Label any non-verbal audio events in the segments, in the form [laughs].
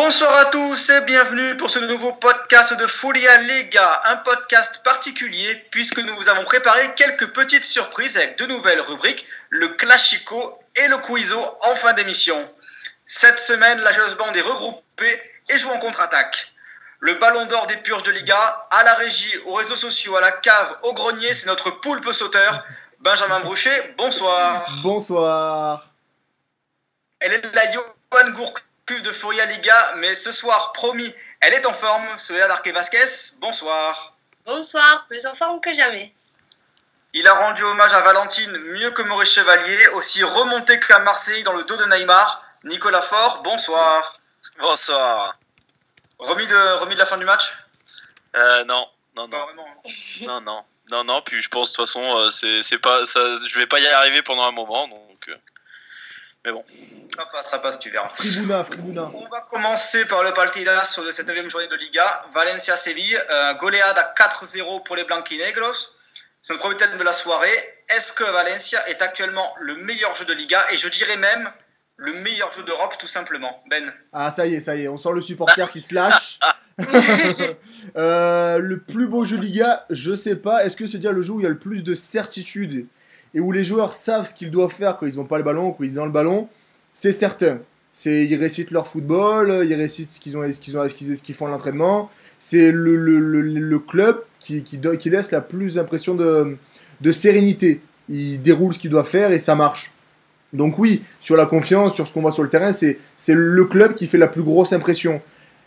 Bonsoir à tous et bienvenue pour ce nouveau podcast de Folia Lega, un podcast particulier puisque nous vous avons préparé quelques petites surprises avec de nouvelles rubriques, le Classico et le Quizo en fin d'émission. Cette semaine, la joueuse bande est regroupée et joue en contre-attaque. Le ballon d'or des purges de Liga, à la régie, aux réseaux sociaux, à la cave, au grenier, c'est notre poulpe sauteur, Benjamin Brouchet. Bonsoir. Bonsoir. Elle est la Johan Gourcuff de Furia Liga, mais ce soir, promis, elle est en forme. Soledad Arque Vasquez, bonsoir. Bonsoir, plus en forme que jamais. Il a rendu hommage à Valentine mieux que Maurice Chevalier, aussi remonté qu'à Marseille dans le dos de Neymar. Nicolas Faure, bonsoir. Bonsoir. Remis de, remis de la fin du match? Euh, non, non, Pas non, vraiment. non, non, non, non. Puis je pense de toute façon, euh, c'est, c'est pas, ça, je vais pas y arriver pendant un moment, donc. Mais bon. Ça passe, ça passe, tu verras. Fribouna, Fribouna. On va commencer par le partida sur de cette 9 journée de Liga. Valencia-Séville, euh, goleada 4-0 pour les Blanquinegros. C'est le premier thème de la soirée. Est-ce que Valencia est actuellement le meilleur jeu de Liga et je dirais même le meilleur jeu d'Europe tout simplement? Ben Ah, ça y est, ça y est, on sent le supporter qui se lâche. [laughs] Euh, le plus beau jeu Liga, je sais pas. Est-ce que c'est déjà le jeu où il y a le plus de certitude et où les joueurs savent ce qu'ils doivent faire quand ils n'ont pas le ballon, quand ils ont le ballon C'est certain. C'est ils récitent leur football, ils récitent ce qu'ils ont, ce qu'ils ont, ce qu'ils, font à l'entraînement. C'est le, le, le, club qui, qui, qui laisse la plus impression de, de sérénité. Ils déroulent ce qu'ils doivent faire et ça marche. Donc oui, sur la confiance, sur ce qu'on voit sur le terrain, c'est c'est le club qui fait la plus grosse impression.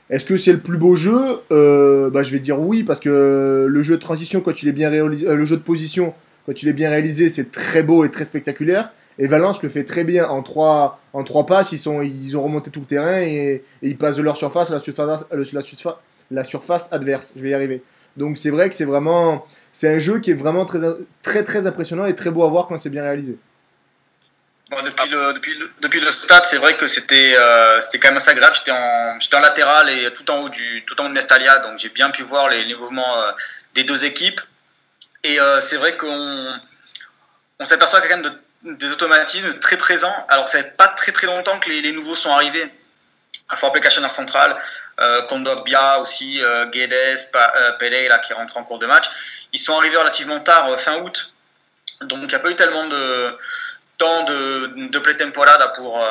Est-ce que c'est le plus beau jeu? Euh, bah, Je vais dire oui, parce que le jeu de transition, quand il est bien réalisé, euh, le jeu de position, quand il est bien réalisé, c'est très beau et très spectaculaire. Et Valence le fait très bien en trois, en trois passes. Ils, sont, ils ont remonté tout le terrain et, ils passent de leur surface à la surface, la surface, la surface adverse. Je vais y arriver. Donc c'est vrai que c'est vraiment, c'est un jeu qui est vraiment très, très très impressionnant et très beau à voir quand c'est bien réalisé. Depuis, le, depuis, le, stade, c'est vrai que c'était euh, quand même assez agréable. J'étais en, en latéral et tout en haut du tout en haut de Mestalia, donc j'ai bien pu voir les, les mouvements euh, des deux équipes. Et euh, c'est vrai qu'on on s'aperçoit quand même de, des automatismes très présents. Alors ça fait pas très très longtemps que les, nouveaux sont arrivés. Il faut rappeler qu'à central, euh, aussi, euh, Guedes, pa, euh, Pereira qui rentre en cours de match, ils sont arrivés relativement tard, euh, fin août. Donc il n'y a pas eu tellement de temps de, de pré-temporada pour,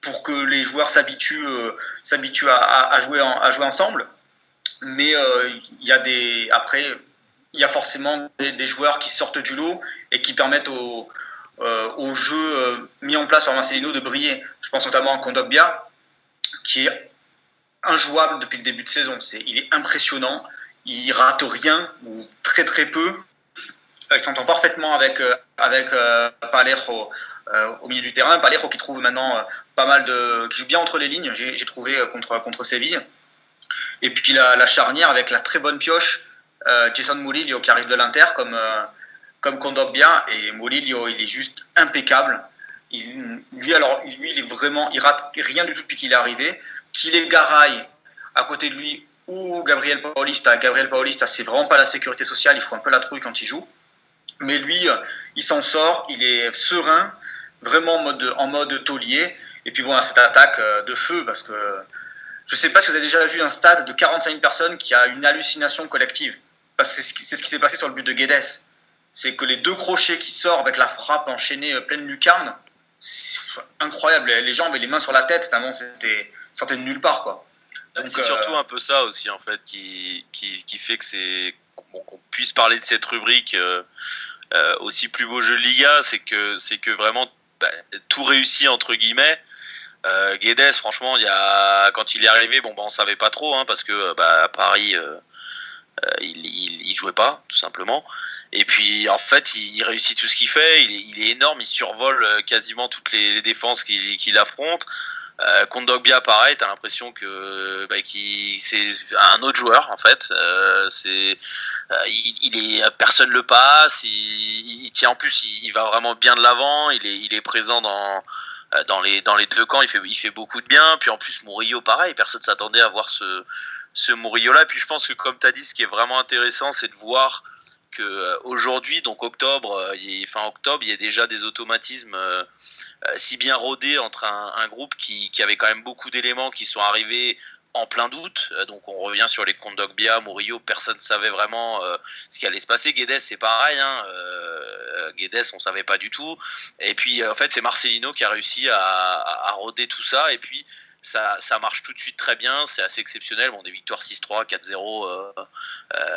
pour que les joueurs s'habituent s'habituent à, jouer à jouer ensemble. Mais il y a des après il y a forcément des, joueurs qui sortent du lot et qui permettent au, euh, jeu euh, mis en place par Marcelino de briller. Je pense notamment à Kondogbia, qui est injouable depuis le début de saison. Il est impressionnant, il rate rien ou très très peu. Il s'entend parfaitement avec, euh, avec euh, euh, au milieu du terrain. Palejo qui trouve maintenant euh, pas mal de. qui joue bien entre les lignes, j'ai, trouvé euh, contre, contre Séville. Et puis la, charnière avec la très bonne pioche, euh, Jason Murillo qui arrive de l'Inter comme, euh, comme Kondogbia. Et Murillo, il est juste impeccable. Il, lui, alors, lui, il est vraiment. il rate rien du tout depuis qu'il est arrivé. Qu'il est Garay à côté de lui ou Gabriel Paulista. Gabriel Paulista, c'est vraiment pas la sécurité sociale, il faut un peu la trouille quand il joue. Mais lui, il s'en sort, il est serein, vraiment en mode, en mode taulier. Et puis bon, cette attaque euh, de feu, parce que je sais pas si vous avez déjà vu un stade de 45 000 personnes qui a une hallucination collective. Parce que c'est ce qui, s'est passé sur le but de Guedes. C'est que les deux crochets qui sortent avec la frappe enchaînée euh, pleine lucarne, c'est incroyable. Les gens avaient les mains sur la tête, tellement c'était sortait de nulle part, quoi. Donc, c'est surtout euh... un peu ça aussi, en fait, qui, qui, qui fait que c'est qu'on qu puisse parler de cette rubrique euh, euh, aussi plus beau jeu de Liga, c'est que c'est que vraiment bah, tout réussi entre guillemets. Guedes, franchement, il y a quand il est arrivé, bon, bah, on savait pas trop, hein, parce que bah, à Paris, il, il, il, jouait pas, tout simplement. Et puis, en fait, il, réussit tout ce qu'il fait. Il est, énorme, il survole euh, quasiment toutes les, défenses qu'il qu affronte. Euh, Kondogbia, pareil, t'as l'impression que bah, c'est un autre joueur en fait. Euh, c'est, euh, il, est, personne le passe. Il, tient en plus, il, va vraiment bien de l'avant. Il est, présent dans dans les deux camps. Il fait, beaucoup de bien. Puis en plus, Murillo, pareil, personne s'attendait à voir ce ce Murillo là. Puis je pense que comme t'as dit, ce qui est vraiment intéressant, c'est de voir que aujourd'hui, donc octobre, il, fin octobre, il y a déjà des automatismes si bien rodé entre un, groupe qui, avait quand même beaucoup d'éléments qui sont arrivés en plein doute. Euh, donc on revient sur les comptes d'Ogbia, Murillo, personne ne savait vraiment euh, ce qui allait se passer. Guedes, c'est pareil. Hein, euh, Guedes, on savait pas du tout. Et puis en fait, c'est Marcelino qui a réussi à, à, roder tout ça. Et puis ça, ça, marche tout de suite très bien. C'est assez exceptionnel. Bon, des victoires 6-3, 4-0.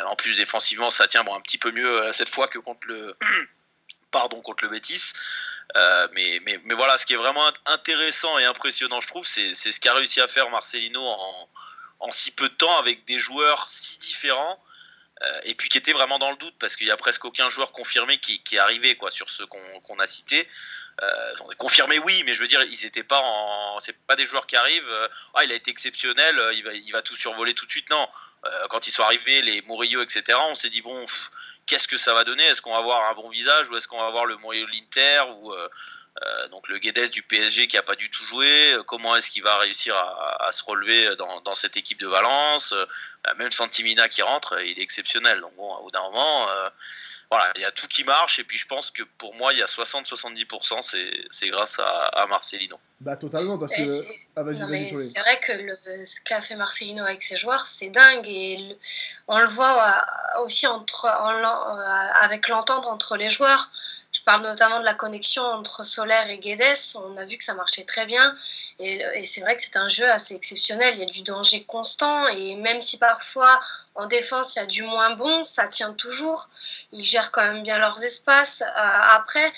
en plus, défensivement, ça tient bon, un petit peu mieux cette fois que contre le, [coughs] pardon, contre le Betis. Euh, mais, mais, mais, voilà, ce qui est vraiment intéressant et impressionnant, je trouve, c'est ce qu'a réussi à faire Marcelino en, en, si peu de temps avec des joueurs si différents. Euh, et puis qui étaient vraiment dans le doute parce qu'il y a presque aucun joueur confirmé qui, qui est arrivé quoi sur ceux qu'on a cités. Euh, confirmé oui, mais je veux dire ils étaient pas c'est pas des joueurs qui arrivent. Euh, ah il a été exceptionnel, il va, il va tout survoler tout de suite. Non, quand ils sont arrivés les Murillo etc. On s'est dit bon qu'est-ce que ça va donner? Est-ce qu'on va avoir un bon visage ou est-ce qu'on va avoir le Moyo de l'Inter ou euh, euh, donc le Guedes du PSG qui a pas du tout joué Comment est-ce qu'il va réussir à, se relever dans, cette équipe de Valence euh, Même Santimina qui rentre, il est exceptionnel. Donc bon, au bout d'un moment voilà, il y a tout qui marche. Et puis je pense que pour moi, il y a 60-70%, c'est grâce à, Marcelino. Bah totalement, parce que. Ah, c'est vrai que ce qu'a fait Marcelino avec ses joueurs, c'est dingue. Et on le voit euh, aussi entre, euh, avec l'entente entre les joueurs. Je parle notamment de la connexion entre Solaire et Guedes. On a vu que ça marchait très bien. Et, c'est vrai que c'est un jeu assez exceptionnel. Il y a du danger constant. Et même si parfois en défense, il y a du moins bon, ça tient toujours. Ils gèrent quand même bien leurs espaces. Euh, après,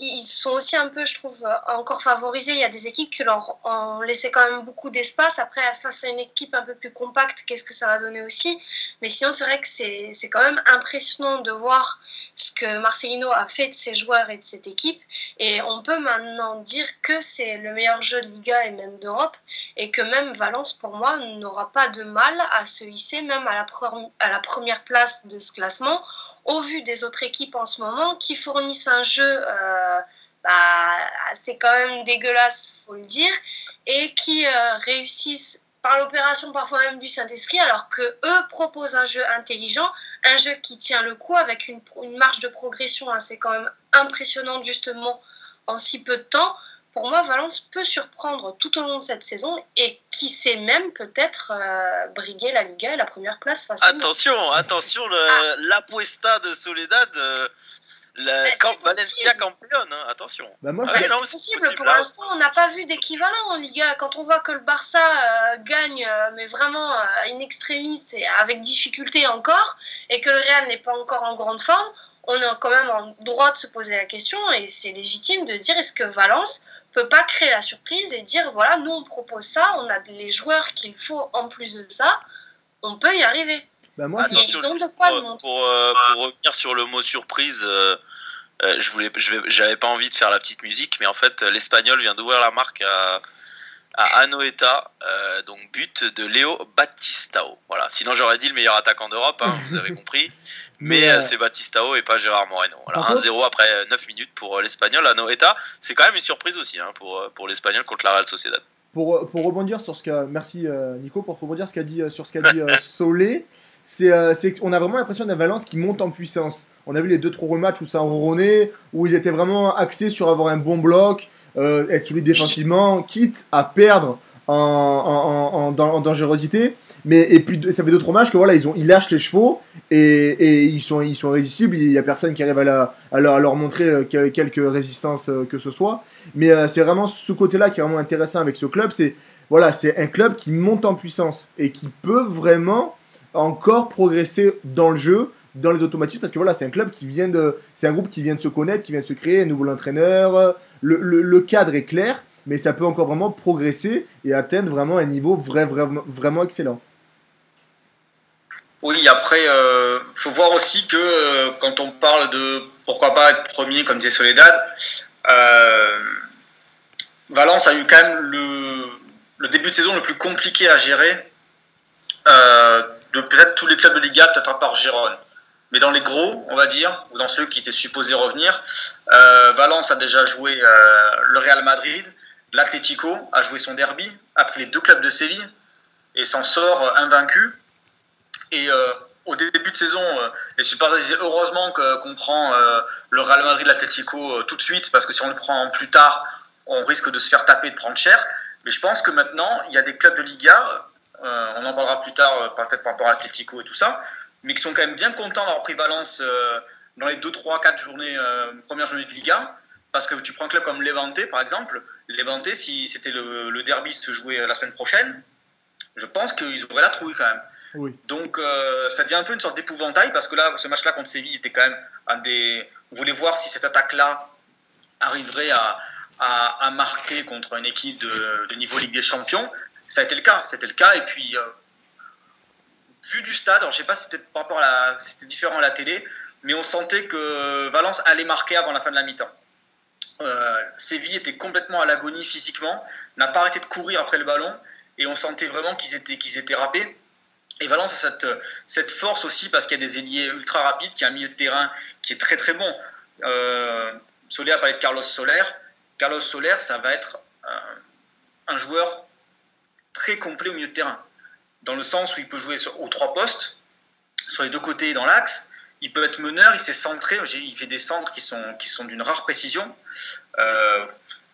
ils sont aussi un peu, je trouve, encore favorisés. Il y a des équipes qui leur ont laissé quand même beaucoup d'espace. Après, face à une équipe un peu plus compacte, qu'est-ce que ça va donner aussi? Mais sinon, c'est vrai que c'est quand même impressionnant de voir ce que Marcelino a fait de ses joueurs et de cette équipe. Et on peut maintenant dire que c'est le meilleur jeu de Liga et même d'Europe. Et que même Valence, pour moi, n'aura pas de mal à se hisser même à la, à la première place de ce classement au vu des autres équipes en ce moment qui fournissent un jeu, euh, bah, c'est quand même dégueulasse, faut le dire, et qui euh, réussissent par l'opération parfois même du Saint-Esprit, alors que eux proposent un jeu intelligent, un jeu qui tient le coup avec une, une marge de progression assez quand même impressionnante justement en si peu de temps pour moi, Valence peut surprendre tout au long de cette saison et qui sait même peut-être euh, briguer la Liga et la première place facilement. Attention, attention, ah. l'Apuesta de Soledad, euh, la bah, Valencia championne, hein, attention. Bah moi, ah c'est possible. Pour l'instant, on n'a pas vu d'équivalent en Liga. Quand on voit que le Barça euh, gagne, mais vraiment in extremis et avec difficulté encore, et que le Real n'est pas encore en grande forme, on a quand même en droit de se poser la question et c'est légitime de se dire est-ce que Valence peut pas créer la surprise et dire voilà, nous on propose ça, on a les joueurs qu'il faut en plus de ça, on peut y arriver. Bah moi, pour, euh, pour, revenir sur le mot surprise, euh, euh, je voulais, j'avais pas envie de faire la petite musique, mais en fait, l'espagnol vient d'ouvrir la marque à, à Anoeta, donc but de Léo Battistao. Voilà. Sinon, j'aurais dit le meilleur attaquant d'Europe, hein, vous avez [laughs] compris. Mais, euh, c'est Batistao et pas Gérard Moreno. Voilà, 1-0 après 9 minutes pour euh, l'Espagnol à Noeta. C'est quand même une surprise aussi hein, pour, euh, pour l'Espagnol contre la Real Sociedad. Pour, pour rebondir sur ce qu'a. Merci Nico pour rebondir ce qu'a dit, sur ce qu'a dit [laughs] Solé. C'est, on a vraiment l'impression d'un Valence qui monte en puissance. On a vu les 2-3 matchs où ça ronronnait, où ils étaient vraiment axés sur avoir un bon bloc, être solide défensivement, quitte à perdre en, en, en dangerosité. Mais et puis ça fait d'autres matchs que voilà, ils ont ils lâchent les chevaux et, ils sont ils sont irrésistibles. Il y a personne qui arrive à, à, leur, à leur, montrer euh, quelque résistance euh, que ce soit. Mais euh, c'est vraiment ce côté-là qui est vraiment intéressant avec ce club. C'est voilà, c'est un club qui monte en puissance et qui peut vraiment encore progresser dans le jeu, dans les automatismes, parce que voilà, c'est un club qui vient de, c'est un groupe qui vient de se connaître, qui vient de se créer, un nouveau entraîneur. Le, le, cadre est clair, mais ça peut encore vraiment progresser et atteindre vraiment un niveau vrai, vraiment, vraiment excellent. Oui, après, il euh, faut voir aussi que euh, quand on parle de pourquoi pas être premier, comme disait Soledad, euh, Valence a eu quand même le, début de saison le plus compliqué à gérer de peut-être tous les clubs de Liga, peut-être à part Gérone. Mais dans les gros, on va dire, ou dans ceux qui étaient supposés revenir, Valence a déjà joué le Real Madrid, l'Atlético a joué son derby, a pris les deux clubs de Séville et s'en sort invaincu. Et euh, au début de saison, euh, et je pas heureusement qu'on prend euh, le Real Madrid, l'Atlético tout de suite, parce que si on le prend plus tard, on risque de se faire taper, de prendre cher. Mais je pense que maintenant, il y a des clubs de Liga, on en parlera plus tard, peut-être par rapport à Atletico et tout ça, mais qui sont quand même bien contents d'avoir pris Valence euh, dans les 2, 3, 4 journées, premières journées de Liga. Parce que tu prends un club comme Levante, par exemple. Levante, si c'était le, le derby se jouait la semaine prochaine, je pense qu'ils auraient la trouille quand même. Donc ça devient un peu une sorte d'épouvantail parce que là, ce match-là contre Séville était quand même un des. On voulait voir si cette attaque-là arriverait à, à, marquer contre une équipe de, niveau Ligue des Champions. Ça a été le cas, c'était le cas. Et puis, euh, vu du stade, alors je sais pas si c'était par rapport à c'était différent à la télé, mais on sentait que Valence allait marquer avant la fin de la mi-temps. Euh, Séville était complètement à l'agonie physiquement, n'a pas arrêté de courir après le ballon, et on sentait vraiment qu'ils étaient, qu'ils étaient râpés. Et Valence a cette, force aussi parce qu'il y a des ailiers ultra rapides, qui a un milieu de terrain qui est très très bon. Euh, Soler a parlé de Carlos Soler. Carlos Soler, ça va être un, joueur très complet au milieu de terrain, dans le sens où il peut jouer aux trois postes, sur les deux côtés et dans l'axe. Il peut être meneur, il s'est centré, il fait des centres qui sont, qui sont d'une rare précision. Euh,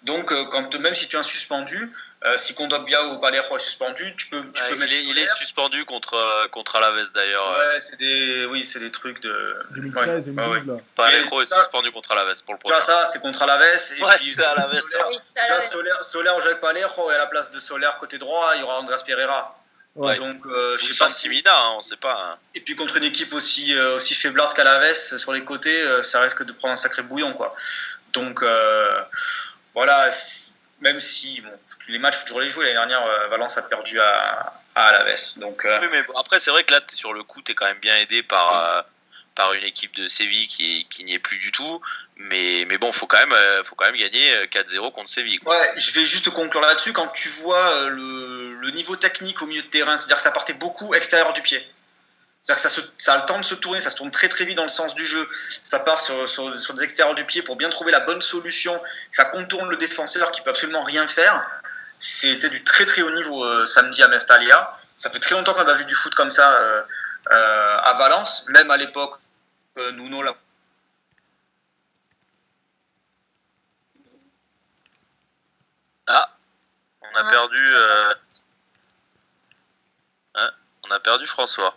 donc, euh, quand, même si tu es un suspendu, euh, si Kondogbia ou Valero est suspendu, tu peux, tu peux mettre. Il est, suspendu contre, euh, contre Alaves d'ailleurs. Ouais, c'est des, oui, c'est des trucs de. 2013, 2012 là. Valero est suspendu contre Alaves pour le prochain. Tu vois, ça, c'est contre Alaves. Et ouais, puis, c'est Alaves. Solaire, Solaire, Jacques Valero, et à la place de Solaire côté droit, il y aura Andrés Pereira. Ouais. Donc, euh, je sais pas. Simina, hein, on sait pas. Hein. Et puis contre une équipe aussi, euh, aussi faiblarde qu'Alaves, sur les côtés, ça risque de prendre un sacré bouillon, quoi. Donc, voilà même si bon, les matchs, faut toujours les jouer. L'année dernière, euh, Valence a perdu à, à Alaves. Donc, euh, Oui, mais après, c'est vrai que là, es sur le coup, tu es quand même bien aidé par, euh, par une équipe de Séville qui, qui n'y est plus du tout. Mais, mais bon, il faut, quand même, faut quand même gagner 4-0 contre Séville. Ouais, je vais juste conclure là-dessus. Quand tu vois le, le niveau technique au milieu de terrain, c'est-à-dire que ça partait beaucoup extérieur du pied. C'est-à-dire que ça, ça, a le temps de se tourner, ça se tourne très très vite dans le sens du jeu. Ça part sur, sur, sur des extérieurs du pied pour bien trouver la bonne solution. Ça contourne le défenseur qui peut absolument rien faire. C'était du très très haut niveau euh, samedi à Mestalia. Ça fait très longtemps qu'on n'a pas vu du foot comme ça euh, euh, à Valence, même à l'époque Nuno là. Ah, on a ah. perdu. Hein, on a perdu François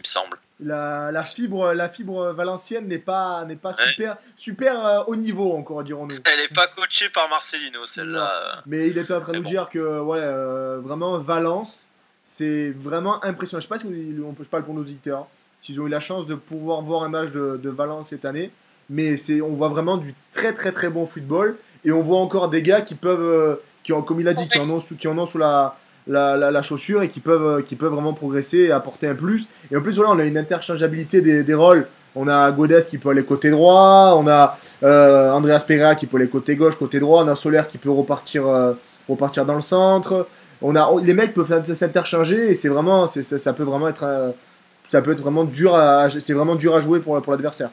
il me semble. La, la, fibre, la fibre valencienne n'est pas, n'est pas super, super euh, haut niveau, encore dirons-nous. Elle n'est pas coachée par Marcelino, celle-là. Mais il était en train de nous dire que voilà, euh, vraiment, Valence, c'est vraiment impressionnant. Je ne sais pas si on, peut, je parle pour nos auditeurs, s'ils ont eu la chance de pouvoir voir un match de, de Valence cette année. Mais c'est, on voit vraiment du très très très bon football. Et on voit encore des gars qui peuvent, euh, qui ont, comme il a dit, qui en ont, qui en ont sous la, la, la, chaussure et qui peuvent, qui peuvent vraiment progresser et apporter un plus. Et en plus, voilà, on a une interchangeabilité des, des rôles. On a Godès qui peut aller côté droit, on a euh, Andreas Pereira qui peut aller côté gauche, côté droit, on a Solaire qui peut repartir, euh, repartir dans le centre. On a, les mecs peuvent s'interchanger et c'est vraiment, ça, ça, peut vraiment être, euh, ça peut être vraiment dur à, c'est vraiment dur à jouer pour, pour l'adversaire.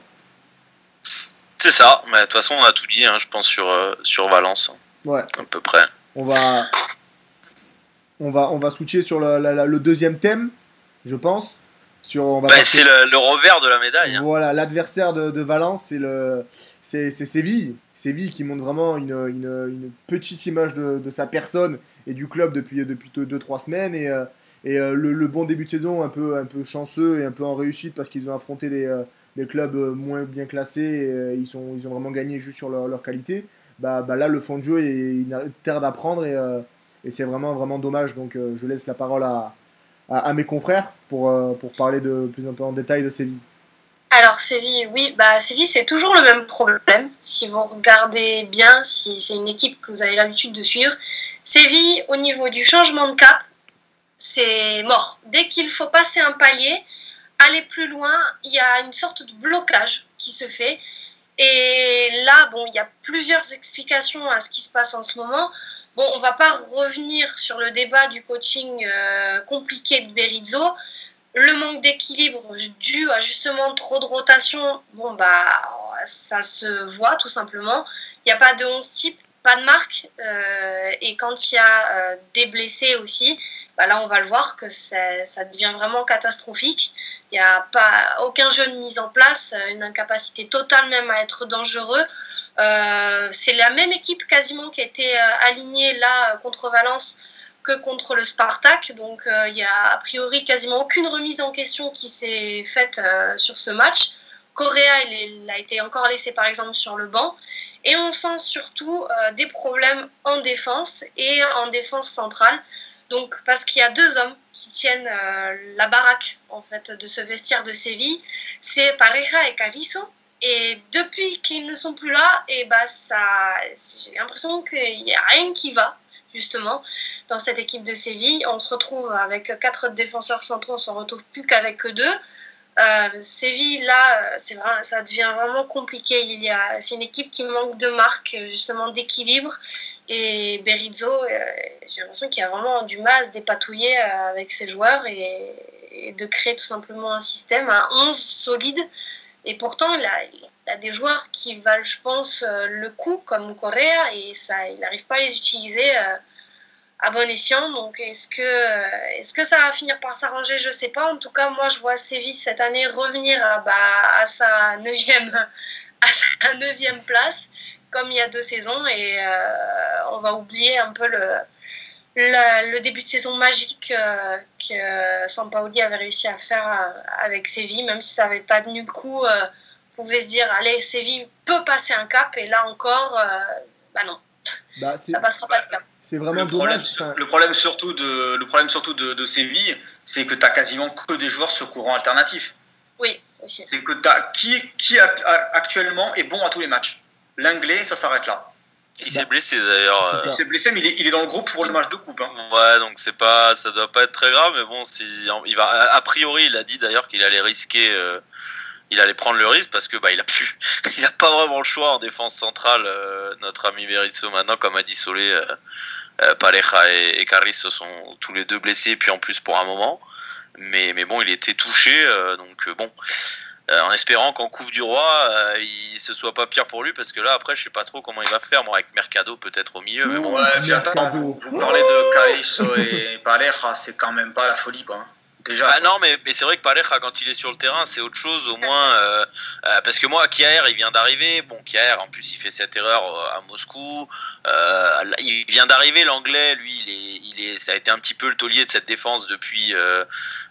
C'est ça, mais de toute façon on a tout dit, hein, je pense sur, sur Valence. Ouais. À peu près. On va, on va, on va switcher sur le, deuxième thème, je pense. Sur, bah, c'est le, revers de la médaille. Hein. Voilà, l'adversaire de, Valence, c'est, le, c'est, Séville. Séville qui montre vraiment une, petite image de, sa personne et du club depuis 2-3 depuis deux, trois semaines. Et, euh, et euh, le, bon début de saison, un peu, un peu chanceux et un peu en réussite parce qu'ils ont affronté des, euh, des clubs moins bien classés. Et, ils, sont, ils ont vraiment gagné juste sur leur, qualité. Bah, bah, là, le fond de jeu est une terre d'apprendre. Et et c'est vraiment, vraiment dommage. Donc euh, je laisse la parole à, à, mes confrères pour, euh, pour parler de plus un peu en détail de Séville. Alors Séville, oui, bah Séville c'est toujours le même problème. Si vous regardez bien, si c'est une équipe que vous avez l'habitude de suivre, Séville au niveau du changement de cap, c'est mort. Dès qu'il faut passer un palier, aller plus loin, il y a une sorte de blocage qui se fait. Et là, bon, il y a plusieurs explications à ce qui se passe en ce moment. Bon, on va pas revenir sur le débat du coaching euh, compliqué de Berizzo. Le manque d'équilibre dû à justement trop de rotation, bon bah ça se voit tout simplement. Il n'y a pas de 11 type. Pas de marque. et quand il y a des blessés aussi, bah là, on va le voir que ça devient vraiment catastrophique. Il n'y a pas aucun jeune mis en place, une incapacité totale même à être dangereux. Euh, c'est la même équipe quasiment qui a été euh, alignée là contre Valence que contre le Spartak. Donc euh, il n'y a a priori quasiment aucune remise en question qui s'est faite sur ce match. Correa, il, a été encore laissé par exemple sur le banc. Et on sent surtout des problèmes en défense et en défense centrale. Donc, parce qu'il y a deux hommes qui tiennent euh, la baraque en fait de ce vestiaire de Séville, c'est Pareja et Cariso. Et depuis qu'ils ne sont plus là, et bah ça, j'ai l'impression qu'il n'y a rien qui va justement dans cette équipe de Séville. On se retrouve avec quatre défenseurs centraux, on se retrouve plus qu'avec deux. Euh, Séville, là, vrai, ça devient vraiment compliqué. Il y a, c'est une équipe qui manque de marque, justement d'équilibre. Et Berizzo, euh, j'ai l'impression qu'il a vraiment du mal à se dépatouiller euh, avec ses joueurs et, de créer tout simplement un système à 11 solide. Et pourtant, il a, a, des joueurs qui valent, je pense, euh, le coup, comme Correa, et ça, il n'arrive pas à les utiliser à bon escient. Donc, est-ce que, est-ce que ça va finir par s'arranger? Je ne sais pas. En tout cas, moi, je vois Séville cette année revenir à, bah, à sa neuvième, [laughs] à sa neuvième place comme il y a deux saisons et euh, on va oublier un peu le, le, début de saison magique euh, que Sampaoli avait réussi à faire euh, avec Séville, même si ça n'avait pas tenu le coup. on pouvait se dire, allez, Séville peut passer un cap et là encore, bah non. Bah, ça passera pas le cap. C'est vraiment le dommage. Problème, le problème surtout de, le problème surtout de, de Séville, c'est que tu as quasiment que des joueurs sur courant alternatif. Oui, aussi. C'est que tu as qui, qui actuellement est bon à tous les matchs l'anglais, ça s'arrête là. Il s'est blessé d'ailleurs. Il s'est blessé, mais il est, dans le groupe pour le match de coupe. Hein. Ouais, donc c'est pas, ça doit pas être très grave, mais bon, si, il va, a priori, il a dit d'ailleurs qu'il allait risquer, euh, il allait prendre le risque parce que bah il a plus, [laughs] il a pas vraiment le choix en défense centrale. Euh, notre ami Berizzo maintenant, comme a dit Solé, euh, Pareja et, et sont tous les deux blessés, puis en plus pour un moment. Mais, mais bon, il était touché, donc bon. Euh, en espérant qu'en Coupe du Roi, euh, il se soit pas pire pour lui, parce que là, après, je sais pas trop comment il va faire, moi, avec Mercado peut-être au milieu. Mais bon. Ouais, vous, parlez de Caisso et Pareja, c'est quand même pas la folie, quoi. Déjà. Bah non, mais, mais c'est vrai que Pareja, quand il est sur le terrain, c'est autre chose, au moins. Euh, parce que moi, Kiaer, il vient d'arriver. Bon, Kiaer, en plus, il fait cette erreur à Moscou. il vient d'arriver, l'anglais, lui, il est, il est, ça a été un petit peu le taulier de cette défense depuis,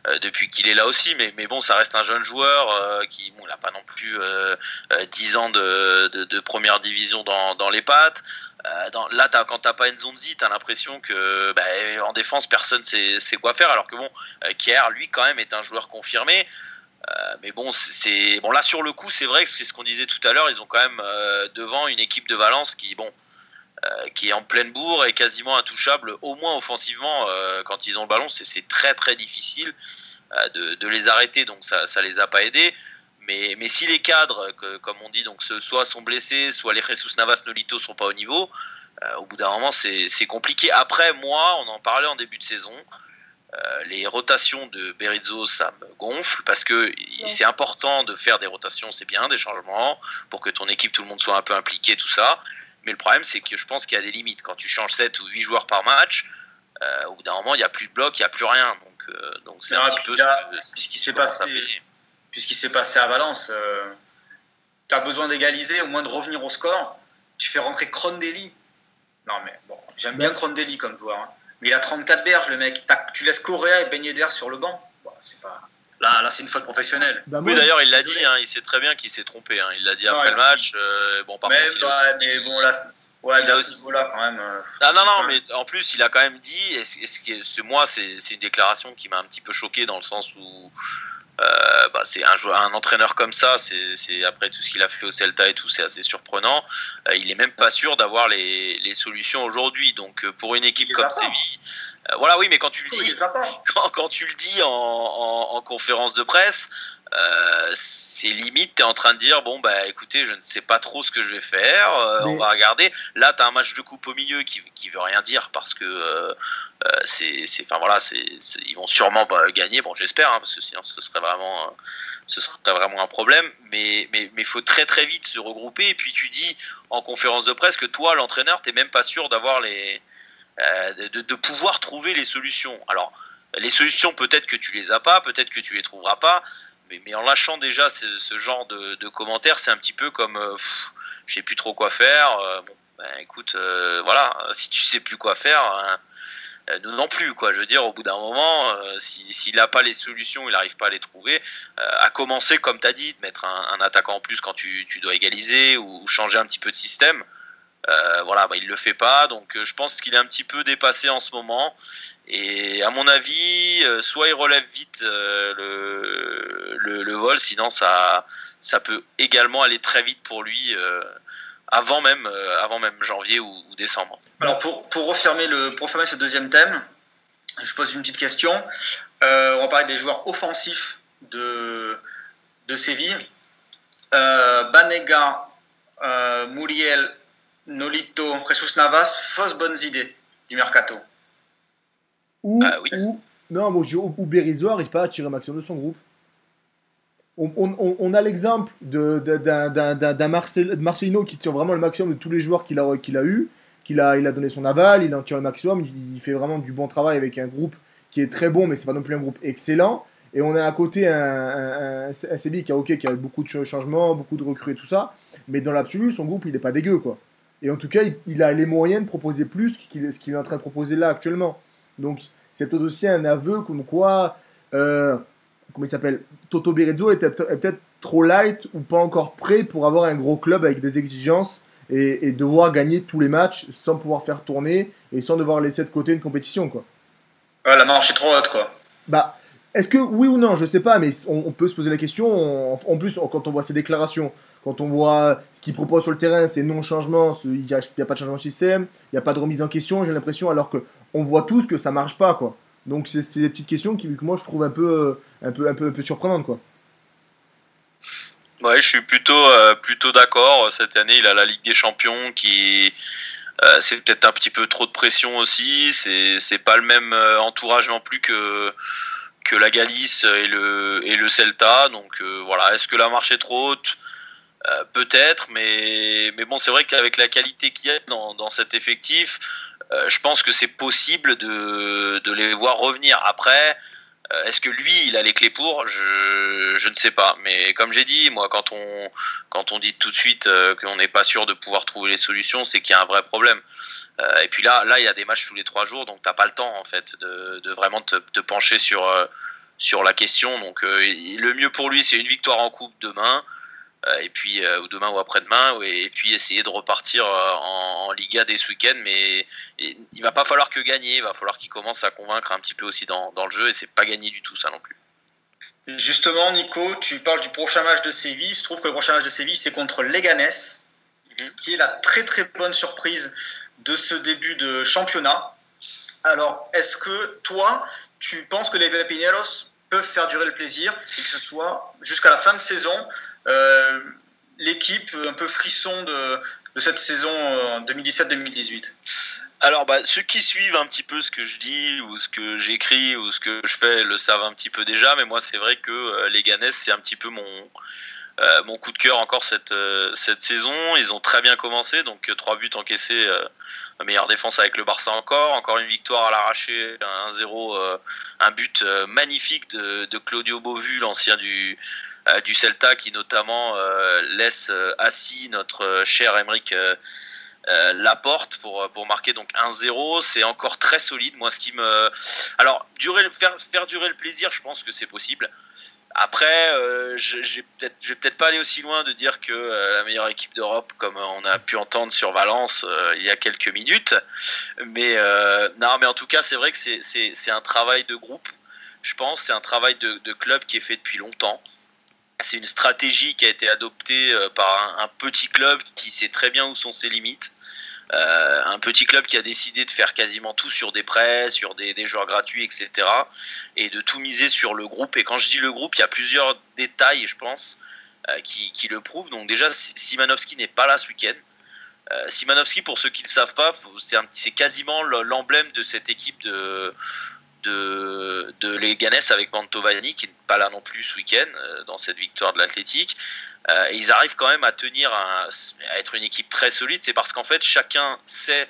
euh, depuis qu'il est là aussi. Mais, mais bon, ça reste un jeune joueur euh, qui bon, n'a pas non plus 10 euh, ans de, de, première division dans, dans les pattes. Dans, là, as, quand t'as pas Nzonzi, tu as l'impression que bah, en défense, personne sait, sait, quoi faire. Alors que bon, Kier, lui, quand même, est un joueur confirmé. mais bon, là sur le coup, c'est vrai que c'est ce qu'on disait tout à l'heure. Ils ont quand même devant une équipe de Valence qui, bon, euh, qui est en pleine bourre et quasiment intouchable, au moins offensivement, euh, quand ils ont le ballon, c'est très très difficile euh, de, les arrêter, donc ça ne les a pas aidés. Mais, mais si les cadres, comme on dit, donc soit sont blessés, soit les Jesus Navas Nolito sont pas au niveau, au bout d'un moment c'est compliqué. Après, moi, on en parlait en début de saison, les rotations de Berizzo, ça me gonfle parce que c'est important de faire des rotations, c'est bien, des changements pour que ton équipe, tout le monde soit un peu impliqué, tout ça. Mais le problème, c'est que je pense qu'il y a des limites. Quand tu changes 7 ou 8 joueurs par match, euh, au bout d'un moment, il n'y a plus de bloc, il n'y a plus rien. Donc, euh, donc c'est un petit peu ce qui s'est passé. Puisqu'il s'est passé à Valence, euh, tu as besoin d'égaliser, au moins de revenir au score. Tu fais rentrer Crondelli. Non, mais bon, j'aime bien Crondelli comme joueur. Hein. Mais il a 34 berges, le mec. Tu laisses Correa et Ben d'air sur le banc. Bon, c'est pas. Là, là c'est une faute professionnelle. Bah, oui, d'ailleurs, il l'a dit, hein, il sait très bien qu'il s'est trompé. Hein. Il l'a dit après le match. Euh, bon, par mais, contre, mais bon, là, ouais, il a aussi... là quand même. Euh, ah, non, non, mais en plus, il a quand même dit, et ce, moi, c'est une déclaration qui m'a un petit peu choqué dans le sens où. Euh, bah, c'est un, joueur, un entraîneur comme ça, c'est après tout ce qu'il a fait au Celta et tout, c'est assez surprenant. il est même pas sûr d'avoir les, les, solutions aujourd'hui. Donc pour une équipe comme Séville, euh, voilà, oui, mais quand tu le dis, [laughs] quand, tu le dis en, conférence de presse, c'est limite, tu es en train de dire bon, bah écoutez, je ne sais pas trop ce que je vais faire, on va regarder. Là, tu as un match de coupe au milieu qui, qui veut rien dire parce que c'est, enfin voilà, c'est, ils vont sûrement pas gagner, bon, j'espère, hein, parce que sinon ce serait vraiment, ce serait vraiment un problème. Mais il mais, faut très très vite se regrouper. Et puis tu dis en conférence de presse que toi, l'entraîneur, tu même pas sûr d'avoir les. de, de pouvoir trouver les solutions. Alors, les solutions, peut-être que tu les as pas, peut-être que tu les trouveras pas, mais, en lâchant déjà ce, genre de, commentaires, c'est un petit peu comme euh, je sais plus trop quoi faire. Euh, bon, ben, écoute, euh, voilà, si tu sais plus quoi faire, hein, nous non plus, quoi. Je veux dire, au bout d'un moment, s'il n'a pas les solutions, il n'arrive pas à les trouver, à commencer, comme tu as dit, de mettre un, attaquant en plus quand tu, dois égaliser ou changer un petit peu de système. Voilà, bah, il le fait pas, donc je pense qu'il est un petit peu dépassé en ce moment. Et à mon avis, euh, soit il relève vite euh, le, le, vol, sinon ça, ça peut également aller très vite pour lui euh, avant, même, avant même janvier ou, décembre. Alors pour, pour, refermer le, refermer ce deuxième thème, je pose une petite question. on va parler des joueurs offensifs de, de Séville. Banega, Muriel, Nolito, Jesus Navas, fausses bonnes idées du mercato. Ou, ah non, bon, ou Berizzo n'arrive pas à tirer maximum de son groupe. On, a l'exemple d'un Marcelino qui tire vraiment le maximum de tous les joueurs qu'il a, qu'il a eu, qu'il a, il a donné son aval, il en tire le maximum, il, fait vraiment du bon travail avec un groupe qui est très bon, mais c'est pas non plus un groupe excellent. Et on a à côté un, un, qui a, ok, qui a beaucoup de changements, beaucoup de recrues et tout ça, mais dans l'absolu, son groupe, il n'est pas dégueu, quoi. Et en tout cas, il, a les moyens de proposer plus que ce qu'il est en train de proposer là actuellement. Donc, c'est aussi un aveu comme quoi, euh, comment il s'appelle, Toto Berezzo est peut-être trop light ou pas encore prêt pour avoir un gros club avec des exigences et, devoir gagner tous les matchs sans pouvoir faire tourner et sans devoir laisser de côté une compétition, quoi. Ouais, la marche est trop haute, quoi. Bah, est-ce que oui ou non, je sais pas, mais on, peut se poser la question. en plus, quand on voit ces déclarations, quand on voit ce qu'il propose sur le terrain, c'est non-changement, il n'y a, pas de changement de système, il n'y a pas de remise en question, j'ai l'impression, alors qu'on voit tous que ça marche pas, quoi. Donc c'est des petites questions qui, que moi, je trouve un peu, un peu, un peu, un peu surprenantes, quoi. Ouais, je suis plutôt, euh, plutôt d'accord. Cette année, il a la Ligue des Champions qui. Euh, c'est peut-être un petit peu trop de pression aussi. C'est pas le même euh, entourage non plus que, que la Galice et le, et le Celta. Donc voilà, est-ce que la marche est trop haute? Euh, peut-être, mais, mais bon, c'est vrai qu'avec la qualité qu'il y a dans, dans cet effectif, euh, je pense que c'est possible de, de, les voir revenir. Après, euh, est-ce que lui, il a les clés pour? Je, je ne sais pas. Mais comme j'ai dit, moi, quand on, quand on dit tout de suite qu'on n'est pas sûr de pouvoir trouver les solutions, c'est qu'il y a un vrai problème. et puis là, là, il y a des matchs tous les trois jours, donc tu n'as pas le temps, en fait, de, de vraiment te, te, pencher sur, sur la question. Donc, le mieux pour lui, c'est une victoire en coupe demain. Euh, et puis euh, ou demain ou après-demain, et puis essayer de repartir euh, en, Liga dès ce week-end. Mais il va pas falloir que gagner, il va falloir qu'il commence à convaincre un petit peu aussi dans, dans le jeu, et c'est pas gagné du tout ça non plus. Justement, Nico, tu parles du prochain match de Séville. Je trouve que le prochain match de Séville, c'est contre Leganés, mhm. qui est la très très bonne surprise de ce début de championnat. Alors, est-ce que toi, tu penses que les Pepineros peuvent faire durer le plaisir et que ce soit jusqu'à la fin de saison l'équipe un peu frisson de, cette saison 2017-2018 euh, alors, bah, ceux qui suivent un petit peu ce que je dis ou ce que j'écris ou ce que je fais le savent un petit peu déjà, mais moi, c'est vrai que euh, les Ganes, c'est un petit peu mon, mon coup de cœur encore cette, cette saison. Ils ont très bien commencé, donc trois buts encaissés, meilleure défense avec le Barça encore, encore une victoire à l'arraché, 1-0, un but magnifique de, de Claudio Bovu, l'ancien du, euh, du Celta qui notamment euh, laisse euh, assis notre cher Emeric Laporte pour, marquer donc 1-0. C'est encore très solide. Moi, ce qui me. Alors, faire, durer le plaisir, je pense que c'est possible. Après, je, je vais peut-être pas aller aussi loin de dire que la meilleure équipe d'Europe, comme on a pu entendre sur Valence il y a quelques minutes. Mais en tout cas, c'est vrai que c'est un travail de groupe. Je pense c'est un travail de, club qui est fait depuis longtemps c'est une stratégie qui a été adoptée euh, par un, petit club qui sait très bien où sont ses limites. un petit club qui a décidé de faire quasiment tout sur des prêts, sur des, joueurs gratuits, etc. Et de tout miser sur le groupe. Et quand je dis le groupe, il y a plusieurs détails, je pense, qui, qui, le prouvent. Donc déjà, Simanowski n'est pas là ce week-end. Euh, pour ceux qui ne le savent pas, c'est quasiment l'emblème de cette équipe de, de, de Leganés avec Mantovani, qui n'est pas là non plus ce week-end euh, dans cette victoire de l'Athletic. Euh, et ils arrivent quand même à tenir, à être une équipe très solide. C'est parce qu'en fait, chacun sait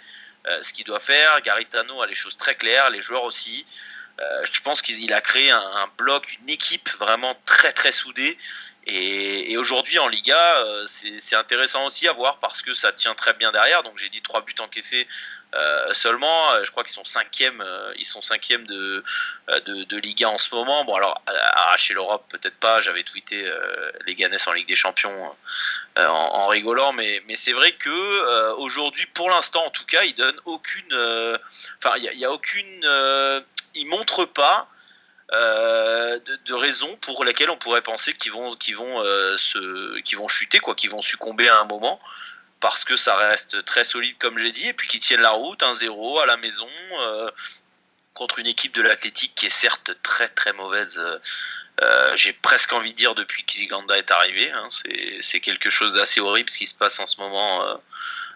ce qu'il doit faire. Garitano a les choses très claires, les joueurs aussi. je pense qu'il a créé un, bloc, une équipe vraiment très très soudée et, aujourd'hui en Liga, euh, c'est intéressant aussi à voir parce que ça tient très bien derrière. Donc j'ai dit trois buts encaissés euh, seulement. Euh, je crois qu'ils sont cinquième, ils sont cinquième de, de, Liga en ce moment. Bon alors arracher l'Europe peut-être pas. J'avais tweeté les Ganes en Ligue des Champions en, rigolant, mais, mais c'est vrai que aujourd'hui, pour l'instant en tout cas, ils donnent aucune. Enfin, il n'y a, aucune. ils montrent pas euh, de, raisons pour lesquelles on pourrait penser qu'ils vont, qu'ils vont, euh, se, vont chuter, quoi, qu'ils vont succomber à un moment, parce que ça reste très solide, comme j'ai dit, et puis qu'ils tiennent la route, 1-0 à la maison, euh, contre une équipe de l'athlétique qui est certes très très mauvaise. j'ai presque envie de dire depuis qu'Iziganda est arrivé. Hein, c'est quelque chose d'assez horrible ce qui se passe en ce moment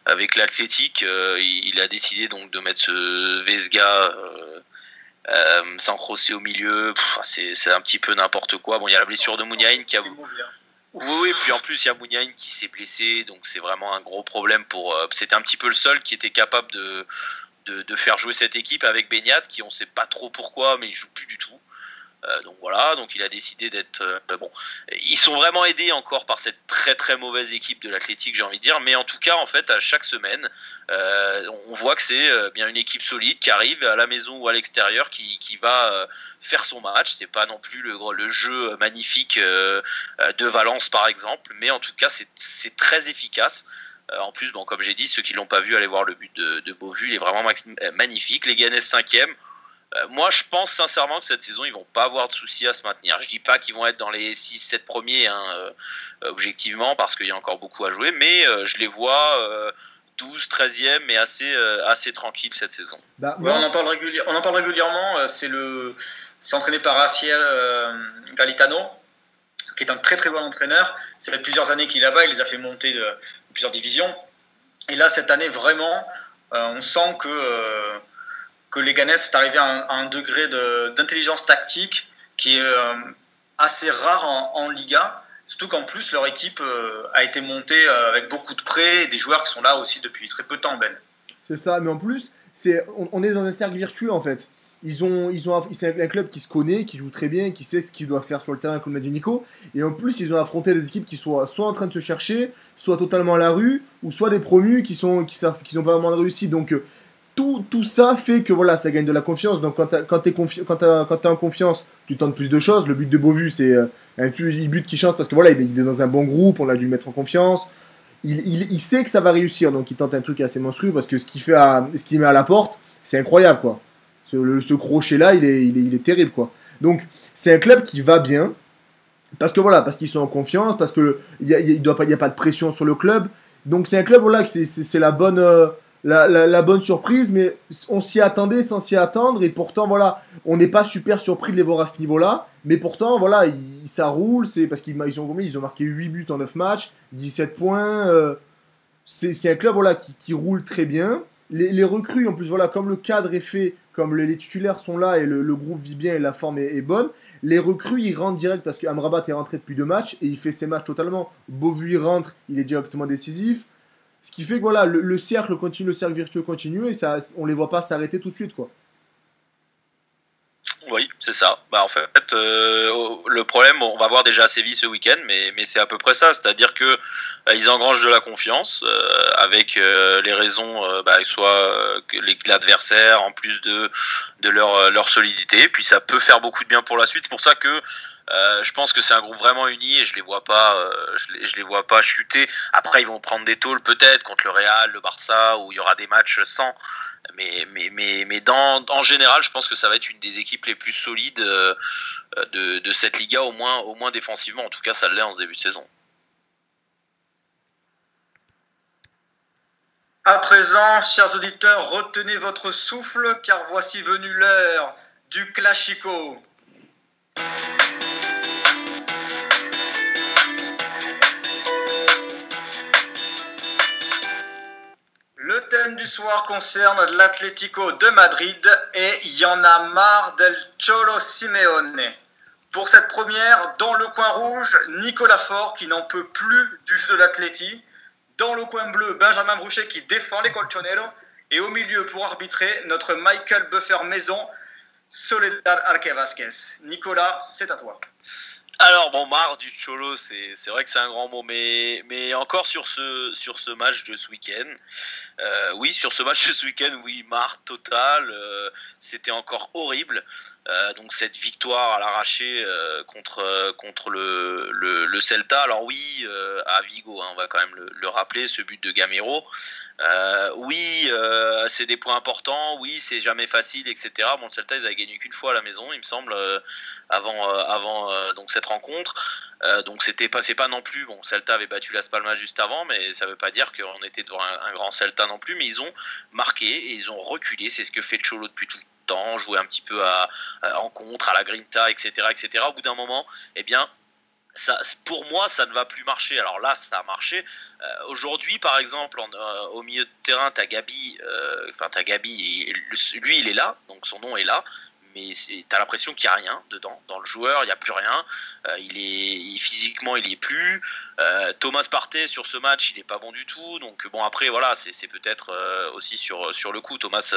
avec l'athlétique. Il, a décidé donc de mettre ce Vesga euh, sans crosser au milieu, c'est un petit peu n'importe quoi. Bon, il y a la blessure de Mouniaïn qui a. Oui, oui, puis en plus il y a Mouniaïn qui s'est blessé, donc c'est vraiment un gros problème pour. Euh, c'était un petit peu le seul qui était capable de, faire jouer cette équipe avec Beignat, qui on sait pas trop pourquoi, mais il joue plus du tout. Euh, donc voilà, donc il a décidé d'être euh, bon. Ils sont vraiment aidés encore par cette très très mauvaise équipe de l'Athletic, j'ai envie de dire. Mais en tout cas, en fait, à chaque semaine, euh, on voit que c'est bien une équipe solide qui arrive à la maison ou à l'extérieur, qui, qui, va faire son match. C'est pas non plus le, le jeu magnifique de Valence par exemple, mais en tout cas, c'est très efficace. En plus, bon, comme j'ai dit, ceux qui l'ont pas vu, allez voir le but de, de il est vraiment magnifique. Les Ganes 5e, euh, moi, je pense sincèrement que cette saison, ils vont pas avoir de soucis à se maintenir. Je dis pas qu'ils vont être dans les 6-7 premiers, hein, euh, objectivement, parce qu'il y a encore beaucoup à jouer, mais euh, je les vois 12, 13e, mais assez, assez tranquille cette saison. Bah, on, en parle on en parle régulièrement. c'est le, entraîné par Raciel Galitano, qui est un très très bon entraîneur. Ça fait plusieurs années qu'il est là-bas, il les a fait monter de, plusieurs divisions. Et là, cette année, vraiment, on sent que que les Ganes est arrivé à un, degré d'intelligence tactique qui est euh, assez rare en, Liga. Surtout qu'en plus, leur équipe euh, a été montée euh, avec beaucoup de prêts des joueurs qui sont là aussi depuis très peu de temps, Ben. C'est ça, mais en plus, on, est dans un cercle virtueux en fait. Ils ont, ils ont, c'est un club qui se connaît, qui joue très bien, qui sait ce qu'il doit faire sur le terrain, comme l'a dit Nico. Et en plus, ils ont affronté des équipes qui sont soit en train de se chercher, soit totalement à la rue, ou soit des promus qui sont, qui savent, n'ont pas vraiment réussi. Donc, tout, tout, ça fait que voilà, ça gagne de la confiance. Donc quand tu es, en confiance, tu tentes plus de choses. Le but de Beauvu, c'est euh, un but qui chance parce que voilà, il est, dans un bon groupe, on a dû le mettre en confiance. Il, sait que ça va réussir, donc il tente un truc assez monstrueux parce que ce qu'il fait ce met à la porte, c'est incroyable quoi. Ce, ce crochet là, il est, il est, terrible quoi. Donc c'est un club qui va bien parce que voilà, parce qu'ils sont en confiance, parce que il n'y a, a, pas de pression sur le club. Donc c'est un club voilà, c'est la bonne. Euh, la, bonne surprise, mais on s'y attendait sans s'y attendre, et pourtant, voilà, on n'est pas super surpris de les voir à ce niveau-là, mais pourtant, voilà, ça roule, c'est parce qu'ils ils ont, marqué 8 buts en 9 matchs, 17 points, euh, c'est un club, voilà, qui, roule très bien. Les, recrues, en plus, voilà, comme le cadre est fait, comme les, titulaires sont là, et le, groupe vit bien, et la forme est, bonne, les recrues, ils rentrent direct, parce qu'Amrabat est rentré depuis deux matchs, et il fait ses matchs totalement. Beauvu, il rentre, il est directement décisif. Ce qui fait que voilà, le, cercle continue, le cercle virtueux continue et ça, on les voit pas s'arrêter tout de suite quoi. Oui, c'est ça. Bah, en fait, euh, le problème, on va voir déjà à Séville ce week-end, mais, mais c'est à peu près ça. C'est-à-dire que bah, ils engrangent de la confiance euh, avec euh, les raisons, bah, soit l'adversaire en plus de, de leur, leur solidité. Puis ça peut faire beaucoup de bien pour la suite. C'est pour ça que euh, je pense que c'est un groupe vraiment uni et je les vois pas, euh, je, les, vois pas chuter. Après, ils vont prendre des tôles peut-être contre le Real, le Barça, où il y aura des matchs sans. Mais, mais, mais, mais en général, je pense que ça va être une des équipes les plus solides euh, de, de, cette Liga, au moins, au moins défensivement. En tout cas, ça l'est en ce début de saison. À présent, chers auditeurs, retenez votre souffle car voici venue l'heure du Classico. Le thème du soir concerne l'Atlético de Madrid et y en a marre del Cholo Simeone. Pour cette première, dans le coin rouge, Nicolas Faure qui n'en peut plus du jeu de l'Atleti. Dans le coin bleu, Benjamin Brouchet qui défend les Colchoneros. Et au milieu, pour arbitrer, notre Michael Buffer Maison, Soledad Arque Vasquez. Nicolas, c'est à toi. Alors bon, marre du Cholo, c'est vrai que c'est un grand mot, mais, mais encore sur ce, match de ce week-end. Euh, oui, sur ce match de ce week-end, oui, marre total. Euh, c'était encore horrible. Euh, donc cette victoire à l'arraché contre, le, Celta. Alors oui, à Vigo, hein, on va quand même le, rappeler, ce but de Gamero. Euh, oui, euh, c'est des points importants. Oui, c'est jamais facile, etc. Bon, le Celta, ils avaient gagné qu'une fois à la maison, il me semble, euh, avant, avant donc cette rencontre. donc c'était pas, pas non plus. Bon, Celta avait battu Las Palmas juste avant, mais ça veut pas dire qu'on était devant un, grand Celta non plus. Mais ils ont marqué et ils ont reculé. C'est ce que fait Cholo depuis tout le temps, jouer un petit peu à, en contre, à la grinta, etc., etc. Au bout d'un moment, eh bien, pour moi, ça ne va plus marcher. Alors là, ça a marché. Euh, aujourd'hui, par exemple, euh, au milieu de terrain, tu as Gabi. Euh, enfin, tu Gabi. lui, il est là. Donc son nom est là. Mais tu as l'impression qu'il n'y a rien dedans. Dans le joueur, il n'y a plus rien. il est, physiquement, il n'y est plus. Thomas Partey, sur ce match, il n'est pas bon du tout. Donc bon, après, voilà, c'est peut-être aussi sur, sur le coup. Thomas,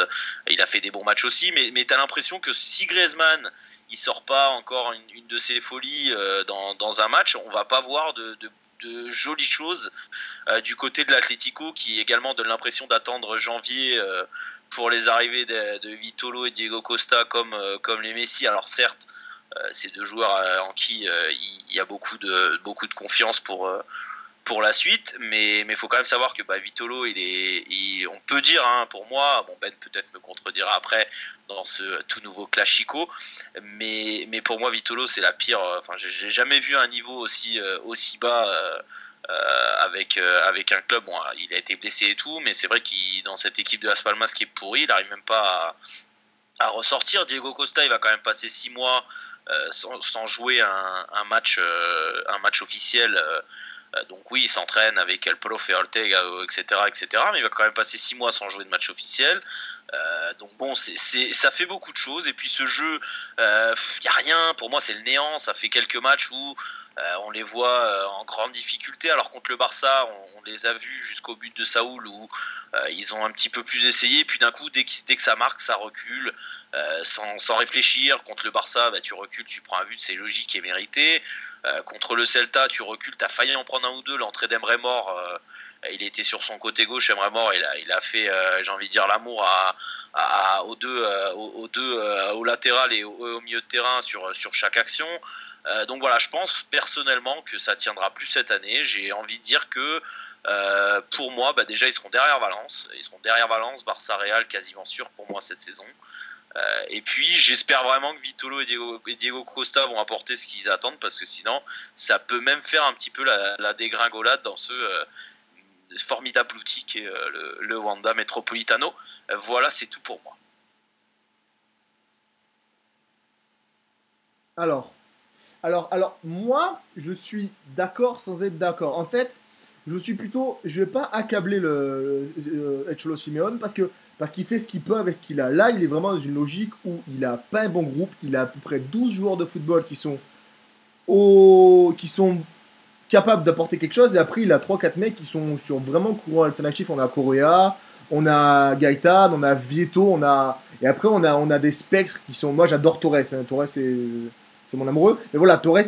il a fait des bons matchs aussi. Mais, mais tu as l'impression que si Griezmann il sort pas encore une, de ses folies euh, dans, un match, on va pas voir de, jolies choses euh, du côté de l'Atlético qui également donne l'impression d'attendre janvier euh, pour les arrivées de, Vitolo et Diego Costa comme, comme les Messi. Alors certes, c'est deux joueurs en qui il y a beaucoup de, beaucoup de confiance pour pour la suite, mais il faut quand même savoir que bah, Vitolo, on peut dire, hein, pour moi, bon Ben peut-être me contredira après dans ce tout nouveau Classico, mais, mais pour moi Vitolo c'est la pire. Euh, enfin, j'ai jamais vu un niveau aussi euh, aussi bas. Euh, avec, avec un club, bon, il a été blessé et tout, mais c'est vrai qu'il dans cette équipe de Las Palmas qui est pourri, il n'arrive même pas à, ressortir. Diego Costa, il va quand même passer six mois sans, jouer un, match, un match officiel euh, donc oui, il s'entraîne avec El Profe Ortega, etc., euh, etc. Mais il va quand même passer six mois sans jouer de match officiel. Euh, donc bon, ça fait beaucoup de choses. Et puis ce jeu, il n'y a rien. Pour moi, c'est le néant. Ça fait quelques matchs où on les voit en grande difficulté. Alors contre le Barça, on, les a vus jusqu'au but de Saoul où ils ont un petit peu plus essayé. Puis d'un coup, dès, que ça marque, ça recule sans, réfléchir. Contre le Barça, bah, tu recules, tu prends un but, c'est logique et mérité. Euh, contre le Celta, tu recules, tu as failli en prendre un ou deux. L'entrée d'Emre Mort, euh, il était sur son côté gauche. Emre Mort, il a, fait, euh, j'ai envie de dire, l'amour aux deux, aux, deux au latéral et au, milieu de terrain sur chaque action. Donc voilà, je pense personnellement que ça tiendra plus cette année. J'ai envie de dire que pour moi, bah, déjà, ils seront derrière Valence. Ils seront derrière Valence, Barça Real, quasiment sûr pour moi cette saison. Euh, et puis j'espère vraiment que Vitolo et Diego, Costa vont apporter ce qu'ils attendent parce que sinon ça peut même faire un petit peu la, dégringolade dans ce euh, formidable outil qui est euh, le, Wanda Metropolitano. voilà, c'est tout pour moi. Alors, alors, alors, moi, je suis d'accord sans être d'accord. En fait, je suis plutôt, je vais pas accabler le, Cholo Simeone parce que parce qu'il fait ce qu'il peut avec ce qu'il a. Là, il est vraiment dans une logique où il a pas un bon groupe. Il a à peu près 12 joueurs de football qui sont, qui sont capables d'apporter quelque chose. Et après, il a 3-4 mecs qui sont sur vraiment courant alternatif. On a Correa, on a Gaëtan, on a Vieto, on a. Et après, on a, on a des spectres qui sont. Moi, j'adore Torres. Hein. Torres, c'est. C'est mon amoureux. Mais voilà, Torres,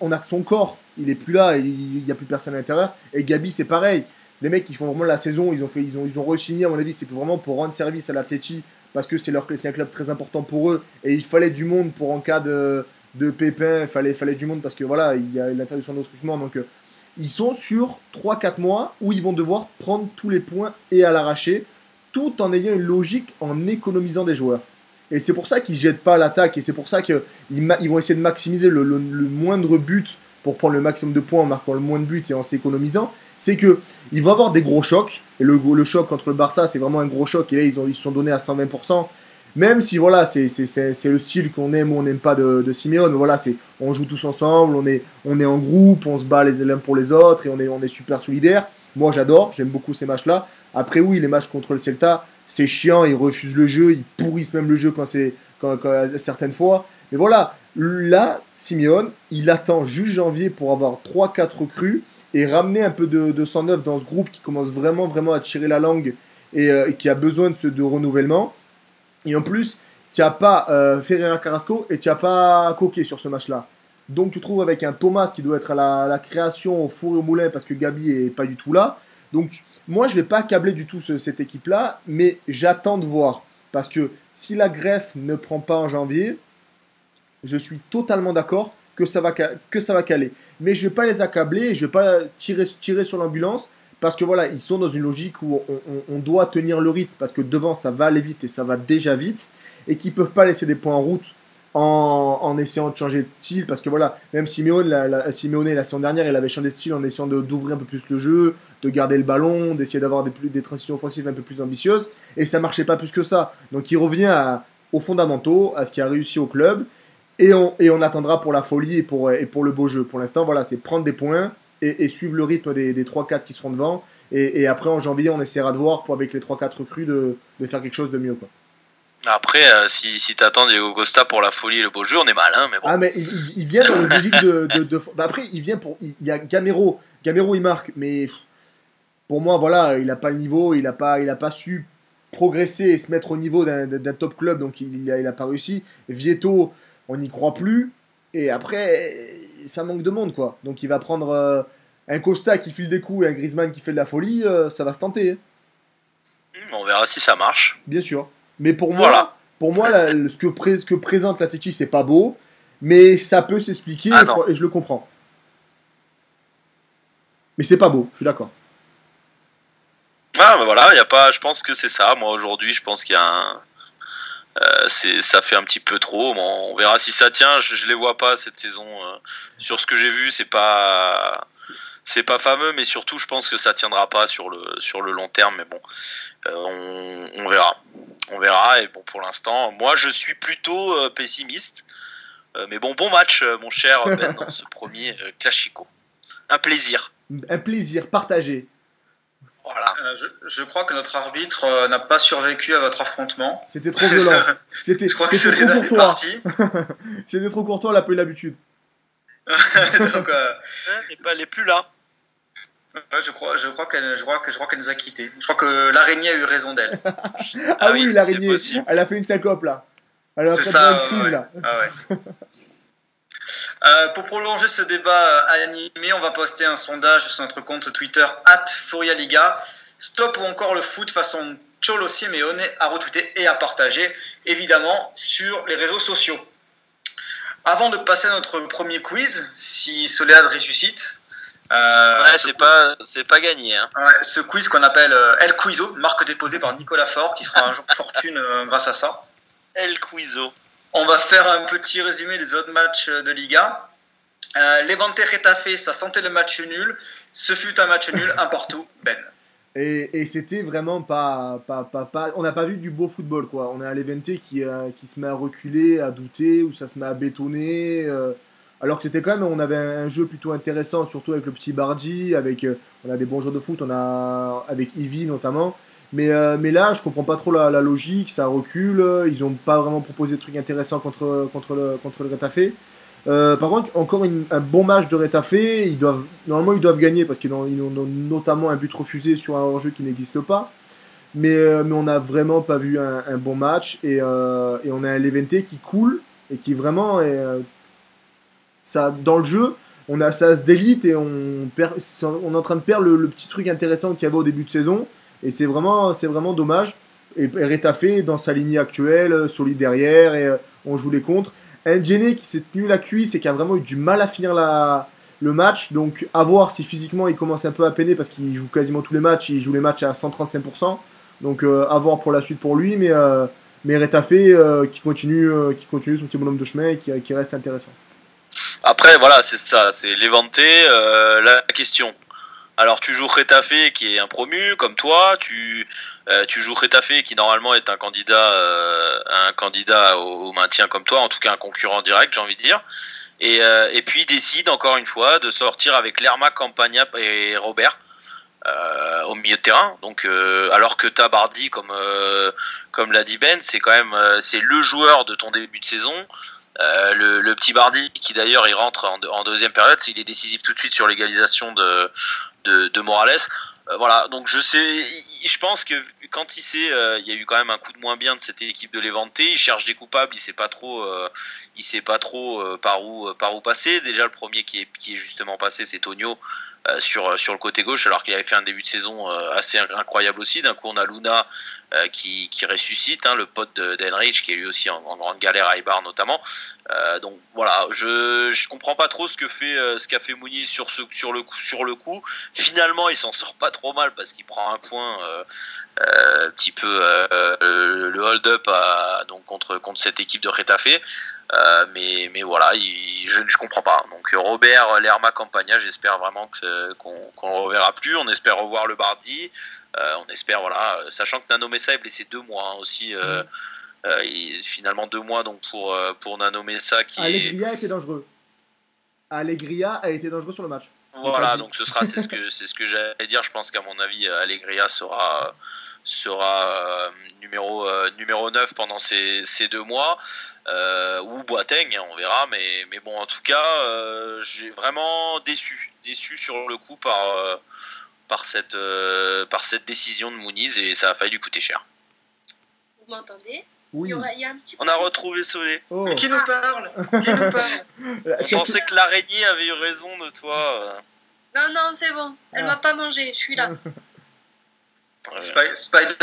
on, a son corps. Il est plus là. Il n'y a plus personne à l'intérieur. Et Gabi, c'est pareil les mecs qui font vraiment la saison, ils ont fait, ils ont, ils ont re-signé, à mon avis, c'est vraiment pour rendre service à l'Atleti parce que c'est un club très important pour eux et il fallait du monde pour en cas de, de pépin, il fallait, fallait du monde parce que voilà, il y a l'interdiction de recrutement, donc euh, ils sont sur 3-4 mois où ils vont devoir prendre tous les points et à l'arracher, tout en ayant une logique en économisant des joueurs. Et c'est pour ça qu'ils jettent pas l'attaque et c'est pour ça qu'ils ils vont essayer de maximiser le, moindre but pour prendre le maximum de points en marquant le moins de buts et en s'économisant, c'est que il va avoir des gros chocs. Et le, choc contre le Barça, c'est vraiment un gros choc. Et là, ils, ils se sont donnés à 120%. Même si voilà, c'est le style qu'on aime ou on n'aime pas de, de Simeone, voilà, c'est on joue tous ensemble, on est, en groupe, on se bat les uns pour les autres et on est, on est super solidaires. Moi j'adore, j'aime beaucoup ces matchs-là. Après oui, les matchs contre le Celta, c'est chiant, ils refusent le jeu, ils pourrissent même le jeu quand c'est quand, certaines fois. Mais voilà, là, Simeone, il attend juste janvier pour avoir 3-4 recrues et ramener un peu de, de 109 dans ce groupe qui commence vraiment, vraiment à tirer la langue et, euh, qui a besoin de, de renouvellement. Et en plus, tu n'as pas euh, Ferreira Carrasco et tu n'as pas Coquet sur ce match-là. Donc tu trouves avec un Thomas qui doit être à la, création au four et au moulin parce que Gabi est pas du tout là. Donc moi je vais pas accabler du tout cette équipe-là, mais j'attends de voir. Parce que si la greffe ne prend pas en janvier, je suis totalement d'accord que ça va que ça va caler. Mais je vais pas les accabler, je vais pas tirer, tirer sur l'ambulance parce que voilà, ils sont dans une logique où on, doit tenir le rythme parce que devant ça va aller vite et ça va déjà vite et qu'ils peuvent pas laisser des points en route en, essayant de changer de style parce que voilà, même Simeone, la, la, Simeone la saison dernière, il avait changé de style en essayant d'ouvrir un peu plus le jeu, de garder le ballon, d'essayer d'avoir des, des transitions offensives un peu plus ambitieuses et ça marchait pas plus que ça. Donc il revient aux fondamentaux, à ce qui a réussi au club et on, et on attendra pour la folie et pour, et pour le beau jeu. Pour l'instant, voilà, c'est prendre des points et, suivre le rythme des, des 3-4 qui seront devant. Et, après, en janvier, on essaiera de voir, pour, avec les 3-4 recrues, de, de, faire quelque chose de mieux. Quoi. Après, euh, si, si t'attends Diego Costa pour la folie et le beau jeu, on est malin, mais bon. Ah, mais il, vient dans une logique de. de, bah, après, il vient pour. Il, y a Gamero. Gamero, il marque, mais pour moi, voilà, il n'a pas le niveau, il n'a pas, il a pas su progresser et se mettre au niveau d'un top club, donc il n'a il a pas réussi. Vieto, on n'y croit plus. Et après, ça manque de monde, quoi. Donc il va prendre euh, un Costa qui file des coups et un Griezmann qui fait de la folie, euh, ça va se tenter. Hein. Hmm, on verra si ça marche. Bien sûr. Mais pour moi, pour moi ce, que ce que présente la Techi, c'est pas beau, mais ça peut s'expliquer ah et, je le comprends. Mais c'est pas beau, je suis d'accord. Ah bah voilà, y a pas, je pense que c'est ça. Moi aujourd'hui, je pense qu'il y a un, euh, ça fait un petit peu trop. on verra si ça tient. Je, je les vois pas cette saison. Euh. sur ce que j'ai vu, c'est pas c'est pas fameux, mais surtout, je pense que ça tiendra pas sur le sur le long terme. Mais bon, euh, on, verra, on verra. Et bon, pour l'instant, moi, je suis plutôt pessimiste. mais bon, bon match, mon cher [laughs] Ben, dans ce premier classico. Un plaisir. Un plaisir partagé. Euh, je, crois que notre arbitre euh, n'a pas survécu à votre affrontement. C'était trop violent. [laughs] [laughs] C'était trop courtois. C'était trop courtois, elle n'a pas eu l'habitude. Donc, euh... elle n'est plus là. je crois, je crois qu'elle, je crois que, je crois qu'elle nous a quittés. Je crois que l'araignée a eu raison d'elle. [laughs] ah, ah, oui, l'araignée. Elle a fait une syncope là. Elle a fait une crise là. Ah ouais. Euh, pour prolonger ce débat animé, on va poster un sondage sur notre compte Twitter @furialiga. Stop ou encore le foot façon Cholo Simeone à retweeter et à partager, évidemment, sur les réseaux sociaux. Avant de passer à notre premier quiz, si Solead ressuscite. Euh, ouais, c'est pas, c'est pas gagné. Hein. ce quiz qu'on appelle euh, El Quizo, marque déposée par Nicolas Faure, qui fera un jour fortune grâce à ça. El Quizo. On va faire un petit résumé des autres matchs de Liga. Euh, Levante Retafe, ça sentait le match nul. Ce fut un match nul, un partout. Ben. Et, c'était vraiment pas, pas, pas, On n'a pas vu du beau football, quoi. On a Levante qui, euh, qui se met à reculer, à douter, ou ça se met à bétonner. Euh. alors que c'était quand même, on avait un, jeu plutôt intéressant, surtout avec le petit Bardi, avec, on a des bons joueurs de foot, on a avec Ivy notamment. Mais, mais là, je comprends pas trop la, logique, ça recule, ils ont pas vraiment proposé de trucs intéressants contre, contre, le, contre le. Euh, par contre, encore un bon match de Retafe. Ils doivent, normalement, ils doivent gagner parce qu'ils ont, notamment un but refusé sur un hors-jeu qui n'existe pas. Mais, euh, mais on n'a vraiment pas vu un, bon match. Et, euh, et, on a un Levente qui coule et qui vraiment est. ça, dans le jeu, on a ça d'élite et on, perd, on est en train de perdre le, petit truc intéressant qu'il y avait au début de saison. Et c'est vraiment, c'est vraiment dommage. Et, et dans sa ligne actuelle, solide derrière, et on joue les contres. Un Jenny qui s'est tenu la cuisse et qui a vraiment eu du mal à finir la, le match. Donc à voir si physiquement il commence un peu à peiner parce qu'il joue quasiment tous les matchs. Il joue les matchs à 135%. Donc euh, à voir pour la suite pour lui. Mais, euh, mais Retafe euh, qui, continue, qui continue son petit bonhomme de chemin et qui, qui reste intéressant. Après, voilà, c'est ça, c'est l'éventé. la question. Alors, tu joues Retafe qui est un promu, comme toi. Tu, tu joues Retafe qui normalement est un candidat, un candidat au, maintien comme toi, en tout cas un concurrent direct, j'ai envie de dire. Et, et puis décide encore une fois de sortir avec Lerma, Campagna et Robert euh, au milieu de terrain. Donc, euh, alors que Tabardi, comme euh, comme l'a dit Ben, c'est quand même le joueur de ton début de saison. Le, petit Bardi, qui d'ailleurs il rentre en, deuxième période, il est décisif tout de suite sur l'égalisation de, de, Morales. voilà, donc je sais, je pense que quand il sait, il y a eu quand même un coup de moins bien de cette équipe de Levante. Il cherche des coupables, il sait pas trop, il sait pas trop par où par où passer. Déjà le premier qui est qui est justement passé, c'est Tonio, euh, sur, sur le côté gauche, alors qu'il avait fait un début de saison euh, assez incroyable aussi. D'un coup, on a Luna euh, qui, qui, ressuscite, hein, le pote d'Enrich, qui est lui aussi en, grande galère à Ibar notamment. donc voilà, je je comprends pas trop ce que fait ce qu'a fait Mouniz sur ce sur le coup sur le coup. Finalement, il s'en sort pas trop mal parce qu'il prend un point un petit peu le hold-up donc contre contre cette équipe de Retafe. Euh, mais, mais voilà, je ne comprends pas. Donc Robert, Lerma, Campagna, j'espère vraiment qu'on ne le reverra plus. On espère revoir le Bardi. Euh, on espère, voilà, sachant que Nano Messa est blessé deux mois hein, aussi. Euh, finalement deux mois donc pour, pour Nano Messa qui Allegria a été dangereux. Allegria a été dangereux sur le match. Voilà, donc ce sera c'est ce que c'est ce que j'allais dire. Je pense qu'à mon avis, Allegria sera sera numéro numéro 9 pendant ces, ces deux mois. Euh, ou Boateng, hein, on verra. Mais, mais bon, en tout cas, euh, j'ai vraiment déçu, déçu sur le coup par, euh, par, cette, par cette décision de Mouniz et ça a failli lui coûter cher. Vous m'entendez? Oui. on a retrouvé Solé. Oh. Qui nous parle Qui nous parle Je pensais que l'araignée avait eu raison de toi. Non, non, c'est bon. Elle ah. m'a pas mangé. Je suis là. [laughs] Spider.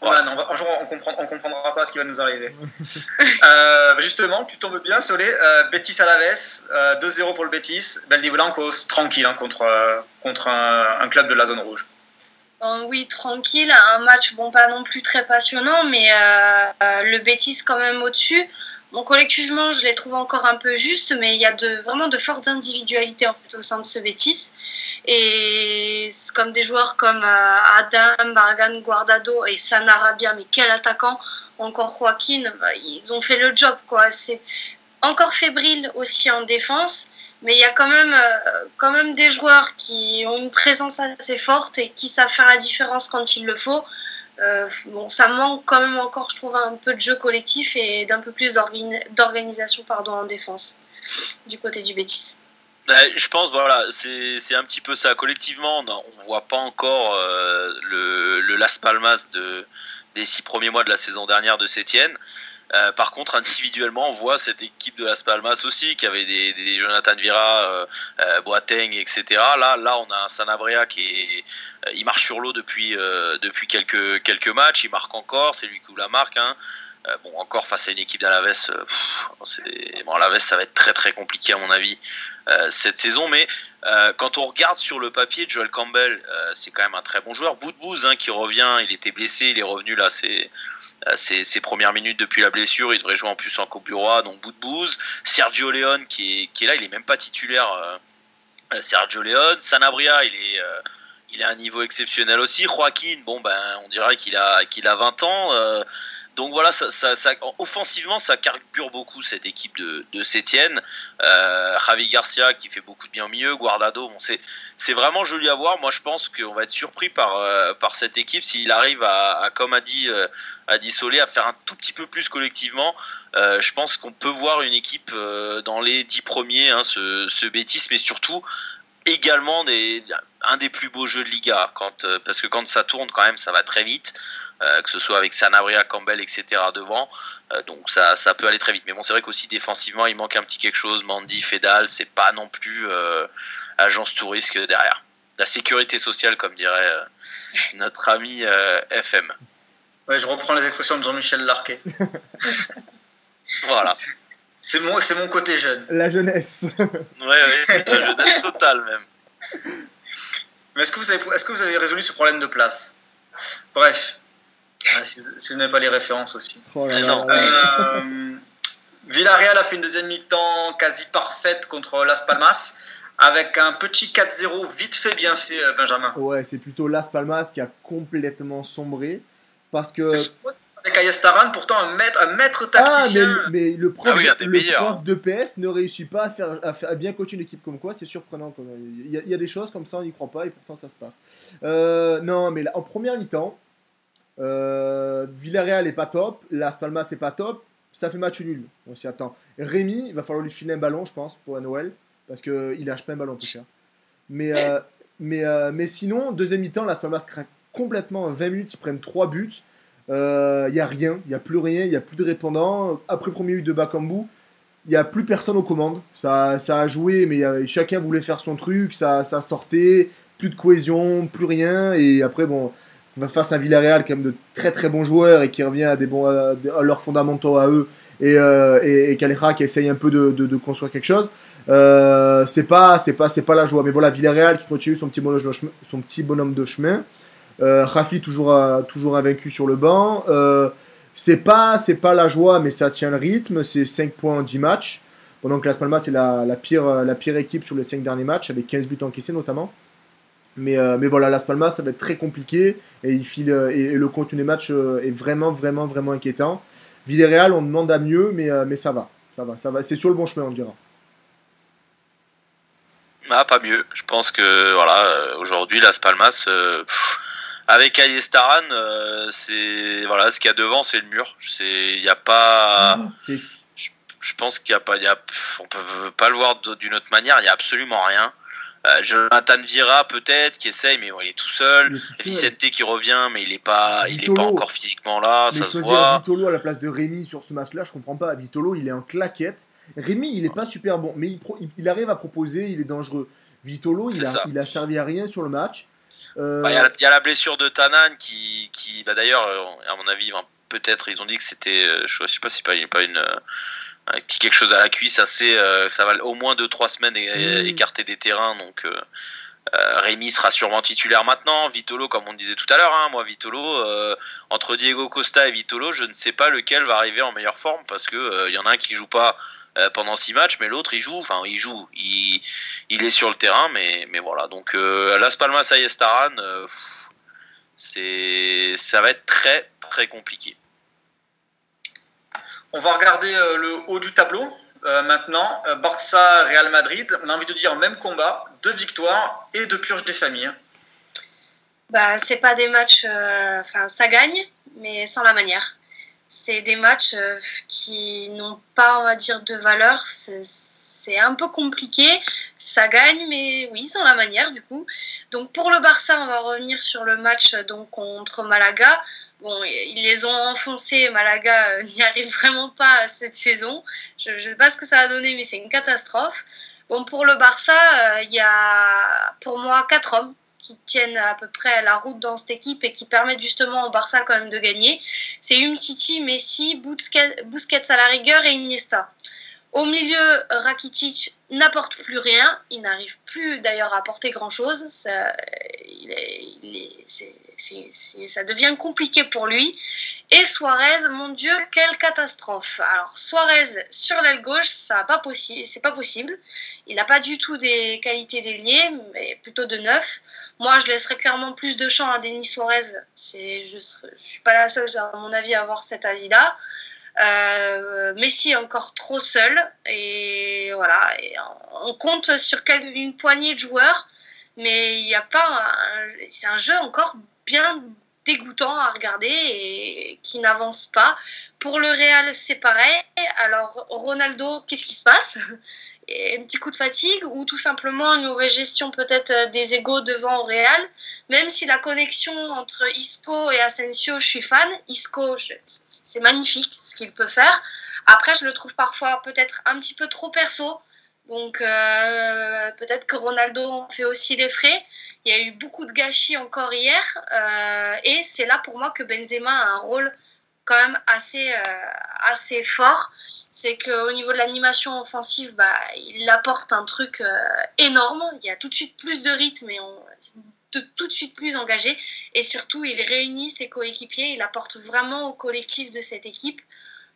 Voilà, non, un jour on, comprend, on comprendra pas ce qui va nous arriver. [laughs] euh, justement, tu tombes bien, Solé. Euh, Betis à la euh, 2-0 pour le Betis. Beldi Blancos, tranquille hein, contre, euh, contre un, club de la zone rouge. oui, tranquille. Un match, bon, pas non plus très passionnant, mais euh, le Betis quand même au-dessus. Collectivement, je les trouve encore un peu justes, mais il y a vraiment de fortes individualités au sein de ce Betis. Et comme des joueurs comme euh, Adam, Bargan, Guardado et Sanarabia, mais quel attaquant Encore Joaquin, bah, ils ont fait le job. quoi. C'est encore fébrile aussi en défense, mais il y a euh, quand même des joueurs qui ont une présence assez forte et qui savent faire la différence quand il le faut. Euh, bon, ça manque quand même encore, je trouve, un peu de jeu collectif et d'un peu plus d'organisation pardon, en défense du côté du Bétis. Bah, je pense, voilà, c'est un petit peu ça. Collectivement, on ne voit pas encore euh, le, Las Palmas de, des six premiers mois de la saison dernière de Sétienne. Euh, par contre, individuellement, on voit cette équipe de Las Palmas aussi, qui avait des, Jonathan Vira, euh, euh, Boateng, etc. Là, là, on a un Sanabria qui il marche sur l'eau depuis, quelques, matchs. Il marque encore, c'est lui qui la marque. Hein. bon, encore face à une équipe d'Alaves, bon, ça va être très très compliqué à mon avis cette saison. Mais quand on regarde sur le papier, Joel Campbell, c'est quand même un très bon joueur. Boudbouz hein, qui revient, il était blessé, il est revenu là, c'est euh, ses, premières minutes depuis la blessure. Il devrait jouer en plus en Coupe du Roi, donc bout de bouse. Sergio Leone qui est, là, il est même pas titulaire. Euh, euh, Sergio Leone. Sanabria, il est, a un niveau exceptionnel aussi. Joaquin, bon ben, on dirait qu'il a, qu'il a 20 ans. Donc voilà, ça, offensivement, ça carbure beaucoup cette équipe de, de Sétienne. Euh, Javi Garcia qui fait beaucoup de bien milieu, Guardado, bon, c'est vraiment joli à voir. Moi, je pense qu'on va être surpris par, euh, cette équipe s'il arrive à, comme a dit, euh, à faire un tout petit peu plus collectivement. Euh, je pense qu'on peut voir une équipe dans les dix premiers, hein, ce, ce Bétis, mais surtout également un des plus beaux jeux de Liga. Parce que quand ça tourne, quand même, ça va très vite. Euh, que ce soit avec Sanabria, Campbell, etc. devant. Euh, donc ça, ça peut aller très vite. Mais bon, c'est vrai qu'aussi défensivement, il manque un petit quelque chose. Mandy, Fedal, c'est pas non plus euh, agence touriste derrière. La sécurité sociale, comme dirait notre ami FM. Ouais, je reprends les expressions de Jean-Michel Larquet. [laughs] voilà. C'est mon, c'est mon côté jeune. La jeunesse. ouais, ouais, c'est la jeunesse [laughs] totale même. Mais est-ce que, vous avez, est-ce que vous avez résolu ce problème de place? Bref, ah, si, vous, n'avez pas les références aussi. Oh euh, Villarreal a fait une deuxième mi-temps quasi parfaite contre Las Palmas avec un petit 4-0 vite fait, bien fait, euh, Benjamin. Ouais, c'est plutôt Las Palmas qui a complètement sombré parce que. Avec Ayestaran, pourtant un maître, un maître tacticien. Ah, mais, le prof, ah de, le prof de PS ne réussit pas à, faire, à, bien coacher une équipe comme quoi, c'est surprenant. Il, y a, il, y a, des choses comme ça, on n'y croit pas et pourtant ça se passe. Euh, non, mais là, en première mi-temps, euh, Villarreal est pas top, Las Palmas est pas top, ça fait match nul, on s'y attend. Rémi, il va falloir lui filer un ballon, je pense, pour Noël, parce qu'il lâche pas un ballon tout cher. Mais, euh, mais, euh, mais sinon, deuxième mi-temps, Las Palmas craque complètement 20 minutes, ils prennent 3 buts. Il n'y a rien, il n'y a plus rien, il n'y a plus de répondants. Après le premier but de Bakambu, il n'y a plus personne aux commandes. Ça, ça a joué, mais chacun voulait faire son truc, ça, ça sortait, plus de cohésion, plus rien. Et après, bon, on va face à Villarreal quand même de très très bons joueurs et qui revient à, des bons, à, leurs fondamentaux à eux et, euh, et, qui essaye un peu de, construire quelque chose. Euh, c'est pas c'est pas pas la joie. Mais voilà Villarreal qui continue son petit bonhomme de chemin, euh, Rafi toujours toujours invaincu sur le banc. Euh, c'est pas c'est pas la joie mais ça tient le rythme. C'est 5 points en 10 matchs. Pendant que Las Palmas c'est la, la, pire la pire équipe sur les 5 derniers matchs avec 15 buts encaissés notamment mais, euh, mais voilà, Las Palmas, ça va être très compliqué et, il file, euh, et, le contenu des matchs euh, est vraiment, vraiment, vraiment inquiétant. Villarreal, on demande à mieux, mais, mais ça va. Ça va, ça va. C'est sur le bon chemin, on dira. Ah, pas mieux. Je pense que voilà, aujourd'hui, Las Palmas, avec Ayestaran, c'est voilà, ce qu'il y a devant, c'est le mur. Il n'y a pas. Ah, je, pense qu'il n'y a pas. Y a, on peut pas le voir d'une autre manière. Il n'y a absolument rien. Euh, Jonathan Vira peut-être qui essaye mais il est tout seul. Vicente qui revient mais il est pas il est pas encore physiquement là, ça se voit. Vitolo à la place de Rémi sur ce match-là, je comprends pas. Vitolo, il est en claquette. Rémi, il est pas super bon, mais il, arrive à proposer, il est dangereux. Vitolo, il a, il a servi à rien sur le match. Euh, bah, il y, a la blessure de Tanan qui, qui bah, d'ailleurs, euh, à mon avis, peut-être, ils ont dit que c'était, je sais pas si pas, pas une quelque chose à la cuisse assez, euh, ça va au moins 2-3 semaines mmh. écarté des terrains. Donc euh, euh, Rémi sera sûrement titulaire maintenant. Vitolo, comme on disait tout à l'heure, hein, moi Vitolo, entre Diego Costa et Vitolo, je ne sais pas lequel va arriver en meilleure forme parce que il y en a un qui joue pas pendant 6 matchs, mais l'autre il joue, enfin il joue, il, il, est sur le terrain, mais, mais voilà. Donc Las Palmas Ayestaran, c'est ça va être très très compliqué. On va regarder euh, le haut du tableau. Euh, maintenant, euh, Barça, Real Madrid, on a envie de dire même combat, deux victoires et deux purges des familles. Bah, c'est pas des matchs, enfin ça gagne, mais sans la manière. C'est des matchs qui n'ont pas, on va dire, de valeur. C'est un peu compliqué. Ça gagne, mais oui, sans la manière du coup. Donc pour le Barça, on va revenir sur le match donc contre Malaga. Bon, ils les ont enfoncés. Malaga euh, n'y arrive vraiment pas cette saison. Je ne sais pas ce que ça a donné, mais c'est une catastrophe. Bon, pour le Barça, euh, il y a pour moi quatre hommes qui tiennent à peu près la route dans cette équipe et qui permettent justement au Barça quand même de gagner. C'est Umtiti, Messi, Busquets, Busquets à la rigueur et Iniesta. Au milieu, Rakitic n'apporte plus rien. Il n'arrive plus d'ailleurs à apporter grand-chose. Ça, devient compliqué pour lui. Et Suarez, mon Dieu, quelle catastrophe. Alors Suarez sur l'aile gauche, ça pas possible, c'est pas possible. Il n'a pas du tout des qualités d'ailier, mais plutôt de neuf. Moi, je laisserais clairement plus de champ à Denis Suarez. je ne suis pas la seule, à mon avis, à avoir cet avis-là. Euh, Messi est encore trop seul et voilà. on compte sur une poignée de joueurs, mais il n'y a pas. C'est un jeu encore bien dégoûtant à regarder et qui n'avance pas. Pour le Real, c'est pareil. Alors Ronaldo, qu'est-ce qui se passe? Un petit coup de fatigue ou tout simplement une mauvaise gestion peut-être euh, des égaux devant au Real. Même si la connexion entre Isco et Asensio, je suis fan. Isco, c'est magnifique ce qu'il peut faire. Après, je le trouve parfois peut-être un petit peu trop perso. Donc euh, peut-être que Ronaldo fait aussi les frais. Il y a eu beaucoup de gâchis encore hier. Euh, et c'est là pour moi que Benzema a un rôle quand même assez, assez fort c'est qu'au niveau de l'animation offensive, bah, il apporte un truc euh, énorme. Il y a tout de suite plus de rythme et on, tout de suite plus engagé. Et surtout, il réunit ses coéquipiers, il apporte vraiment au collectif de cette équipe.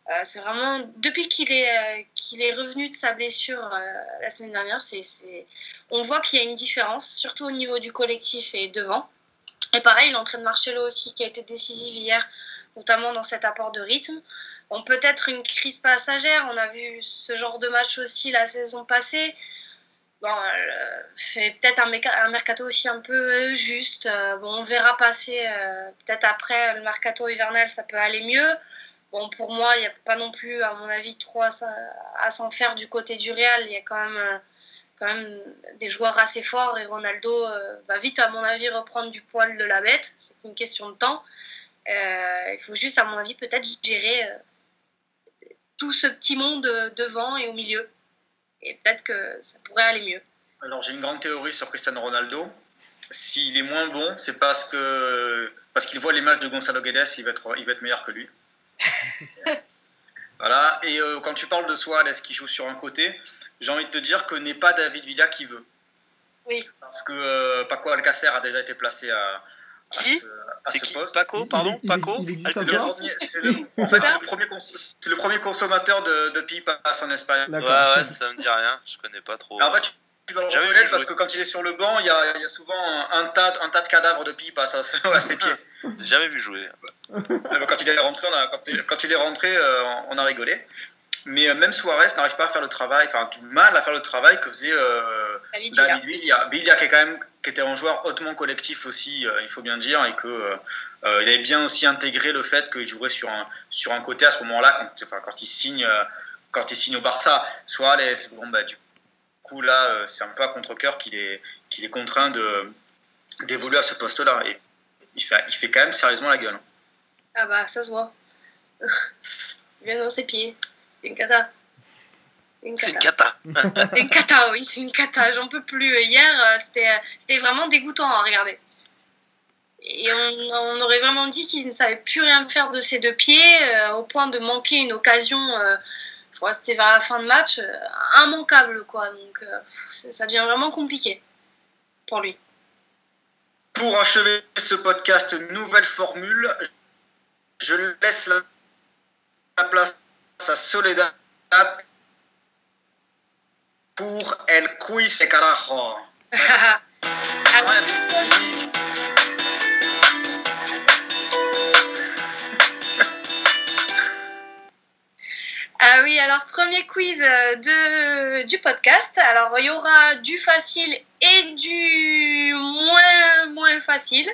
Euh, c'est vraiment depuis qu'il est, euh, qu'il est revenu de sa blessure la semaine dernière, c'est, on voit qu'il y a une différence, surtout au niveau du collectif et devant. Et pareil, l'entrée de Marcelo aussi qui a été décisive hier, notamment dans cet apport de rythme. On peut être une crise passagère, on a vu ce genre de match aussi la saison passée. Bon, euh, fait peut-être un, mercato aussi un peu euh, juste. Euh, bon, on verra passer. peut-être après le mercato hivernal, ça peut aller mieux. Bon, pour moi, il n'y a pas non plus, à mon avis, trop à, s'en faire du côté du Real. Il y a quand même, quand même des joueurs assez forts et Ronaldo va vite, à mon avis, reprendre du poil de la bête. C'est une question de temps. il faut juste, à mon avis, peut-être gérer tout ce petit monde devant et au milieu et peut-être que ça pourrait aller mieux. Alors j'ai une grande théorie sur Cristiano Ronaldo. S'il est moins bon, c'est parce que parce qu'il voit l'image de Gonzalo Guedes, il va être il va être meilleur que lui. [laughs] voilà. Et euh, quand tu parles de Suarez qui joue sur un côté, j'ai envie de te dire que n'est pas David Villa qui veut. Oui. Parce que euh, Paco Alcacer a déjà été placé à, qui c'est qui Paco, pardon Paco C'est le, [laughs] en fait, le, premier, le premier consommateur de, de pipe en Espagne. Ouais, ouais, ça me dit rien, je connais pas trop. en fait, tu, tu vas le reconnaître parce que quand il est sur le banc, il y a, il y a souvent un, tas, un tas de cadavres de pipe à, [laughs] ses pieds. J'ai jamais vu jouer. [laughs] quand il est rentré, on a, quand, il, est rentré, euh, on a rigolé. Mais euh, même Suarez n'arrive pas à faire le travail, enfin du mal à faire le travail que faisait euh, David. Villa qui, est quand même, qui était un joueur hautement collectif aussi, euh, il faut bien dire, et que euh, il avait bien aussi intégré le fait qu'il jouerait sur un, sur un côté à ce moment-là quand, quand, il signe, quand il signe au Barça. Suarez, bon, bah, du coup là, c'est un peu à contre-coeur qu'il est, qu'il est contraint de, d'évoluer à ce poste-là. Et il fait, il fait quand même sérieusement la gueule. Ah bah ça se voit. [laughs] il vient dans ses pieds. C'est une cata. C'est une cata. c'est [laughs] une cata, oui, c'est une cata. J'en peux plus. Hier, euh, c'était vraiment dégoûtant à regarder. Et on, aurait vraiment dit qu'il ne savait plus rien faire de ses deux pieds, euh, au point de manquer une occasion, euh, je crois que c'était vers la fin de match, immanquable, quoi. Donc ça devient vraiment compliqué pour lui. Pour achever ce podcast, nouvelle formule, je laisse la place sa Soledad pour El Quiz Carajo. Ah oui, alors premier quiz euh, du podcast. Alors il y aura du facile et du moins, moins facile.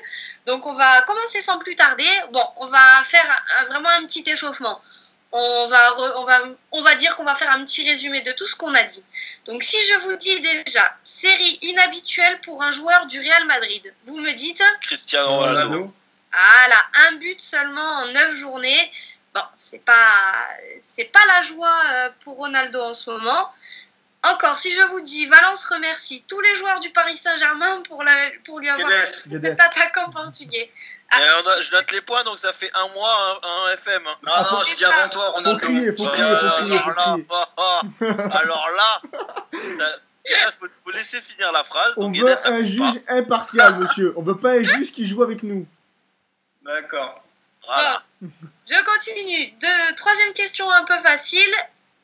Donc on va commencer sans plus tarder. Bon, on va faire vraiment un petit échauffement on va, on va, on va dire qu'on va faire un petit résumé de tout ce qu'on a dit. Donc si je vous dis déjà, série inhabituelle pour un joueur du Real Madrid, vous me dites Cristiano Ronaldo. Voilà, un but seulement en 9 journées. Bon, c'est pas, c'est pas la joie euh, pour Ronaldo en ce moment. Encore, si je vous dis, Valence remercie tous les joueurs du Paris Saint-Germain pour, pour lui avoir cet attaquant portugais. Ah. je note les points, donc ça fait un mois, un, FM. Hein. Non, non, j'ai dit avant toi, on Faut crier, faut crier, faut crier, faut crier. Alors là, il [laughs] faut, laisser finir la phrase. On veut un juge impartial, monsieur. [laughs] On veut pas un juge qui joue avec nous. D'accord. Voilà. je continue. De, troisième question un peu facile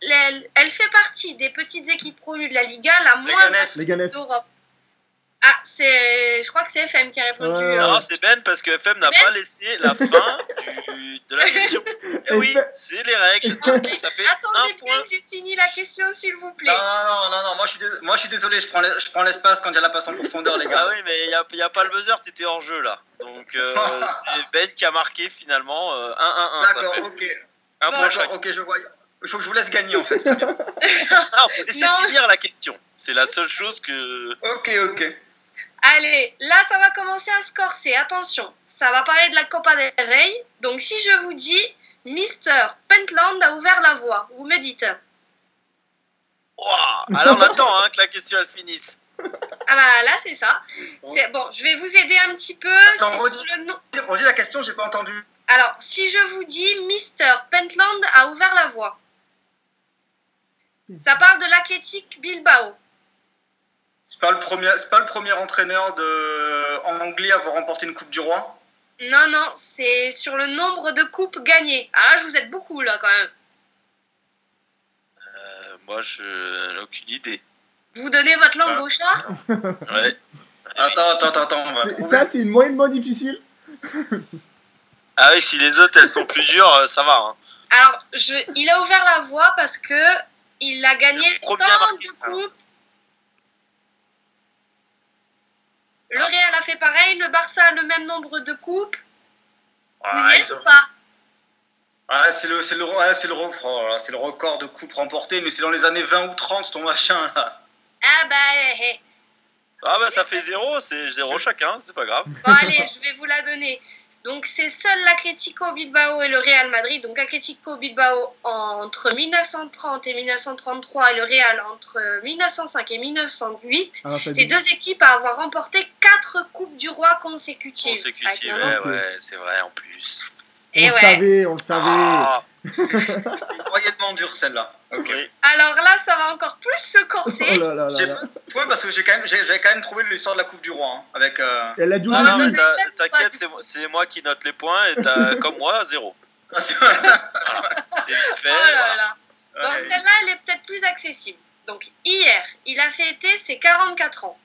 elle, fait partie des petites équipes promues de la Liga, la moins d'Europe. Ah, c'est, je crois que c'est FM qui a répondu. Euh... Non, c'est Ben parce que FM n'a pas laissé la fin du, de la [laughs] question. Et oui, c'est les règles. Ça fait Attendez bien que j'ai fini la question, s'il vous plaît. Non, non, non, moi je suis, moi, je suis désolé, je prends, je prends l'espace quand il y a la passe en profondeur, les gars. Ah oui, mais il n'y a, y a, pas le buzzer, tu étais hors jeu là. Donc euh, [laughs] c'est Ben qui a marqué finalement 1-1-1. Euh, D'accord, ok. Un point ok, je vois. Il faut que je vous laisse gagner en fait. [laughs] non, faut laisser finir la question. C'est la seule chose que. Ok, ok. Allez, là ça va commencer à se corser. Attention, ça va parler de la Copa del Rey. Donc si je vous dis Mister Pentland a ouvert la voie, vous me dites. Wow. Alors on attend hein, que la question elle finisse. Ah bah là c'est ça. Bon, je vais vous aider un petit peu. Attends, redis, le... la question, j'ai pas entendu. Alors, si je vous dis Mister Pentland a ouvert la voie. Ça parle de l'Athletic Bilbao. C'est pas le premier, c'est pas le premier entraîneur de anglais à avoir remporté une Coupe du Roi? Non, non, c'est sur le nombre de coupes gagnées. Ah là, je vous aide beaucoup là quand même. Moi, je n'ai aucune idée. Vous donnez votre langue Ah. au chat? [laughs] Ouais. Attends, attends, attends, attends. on va. Ça, c'est une moyennement difficile? Ah oui, si les autres elles sont plus dures, euh, ça va. Hein. Alors, je, il a ouvert la voie parce que il a gagné tant de coupes. Le Real a fait pareil, le Barça a le même nombre de coupes. Vous y Ouais, êtes ou pas? Ouais, c'est le, c'est le, c'est le, oh le record de coupes remportées, mais c'est dans les années 20 ou 30, ton machin là. Ah bah, eh, eh. Ah bah ça fait zéro, c'est zéro chacun, c'est pas grave. Bon, allez, je vais vous la donner. Donc, c'est seul l'Atlético Bilbao et le Real Madrid. Donc, Atlético Bilbao entre 1930 et 1933 et le Real entre 1905 et 1908. Ah, fait Les deux équipes à avoir remporté quatre Coupes du Roi consécutives. Ouais, ouais, c'est vrai en plus. On le savait, on le savait. Ah, C'est [laughs] moyennement dur celle-là. Ok. oui. Alors là, ça va encore plus se corser. Oh là là là parce que j'ai quand même, j'avais quand même trouvé l'histoire de la Coupe du Roi hein, avec. euh, Elle a au Ah, Non, t'inquiète, c'est moi- c'est moi qui note les points et t'as, [laughs] comme moi, zéro. ah, c'est- fait. Oh là là. Bon, Ouais. celle-là, elle est peut-être plus accessible. Donc, hier, il a fêté ses 44 ans.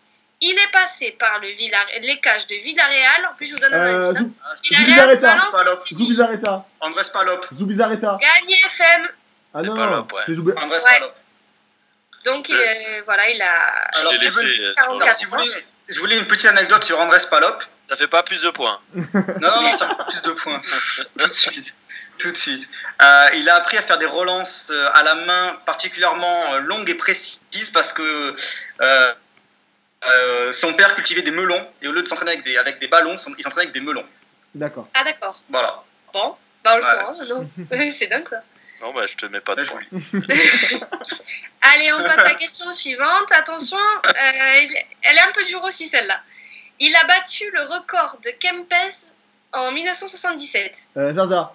Il est passé par le Villar... les cages de Villarreal. En plus, je vous donne un Euh, indice. hein. Zou- Villarreal, Zubizarreta. Andrés Palop. Zubizarreta. Gagné FM. Ah non, pas non, l'op, ouais. c'est Zubi- Andrés Ouais. Palop. Donc, il est- voilà, il a. Alors, si veux, euh, 44 Alors, si vous voulez, je voulais une petite anecdote sur Andrés Palop. Ça fait pas plus de points. [laughs] Non, non, ça fait plus de points. [laughs] Tout de suite. Tout de suite. Euh, il a appris à faire des relances euh, à la main particulièrement longues et précises parce que euh, euh, son père cultivait des melons et au lieu de s'entraîner avec des, avec des ballons, il s'entraînait avec des melons. D'accord. Ah, d'accord. Voilà. Bon, bah, on le Ouais. saura [laughs] maintenant. Oui, c'est dingue ça. Non, bah je te mets pas de points. voulais- [laughs] Allez, on passe à la [laughs] question suivante. Attention, euh, elle est un peu dure aussi celle-là. Il a battu le record de Kempes en 1977. Euh, Zaza.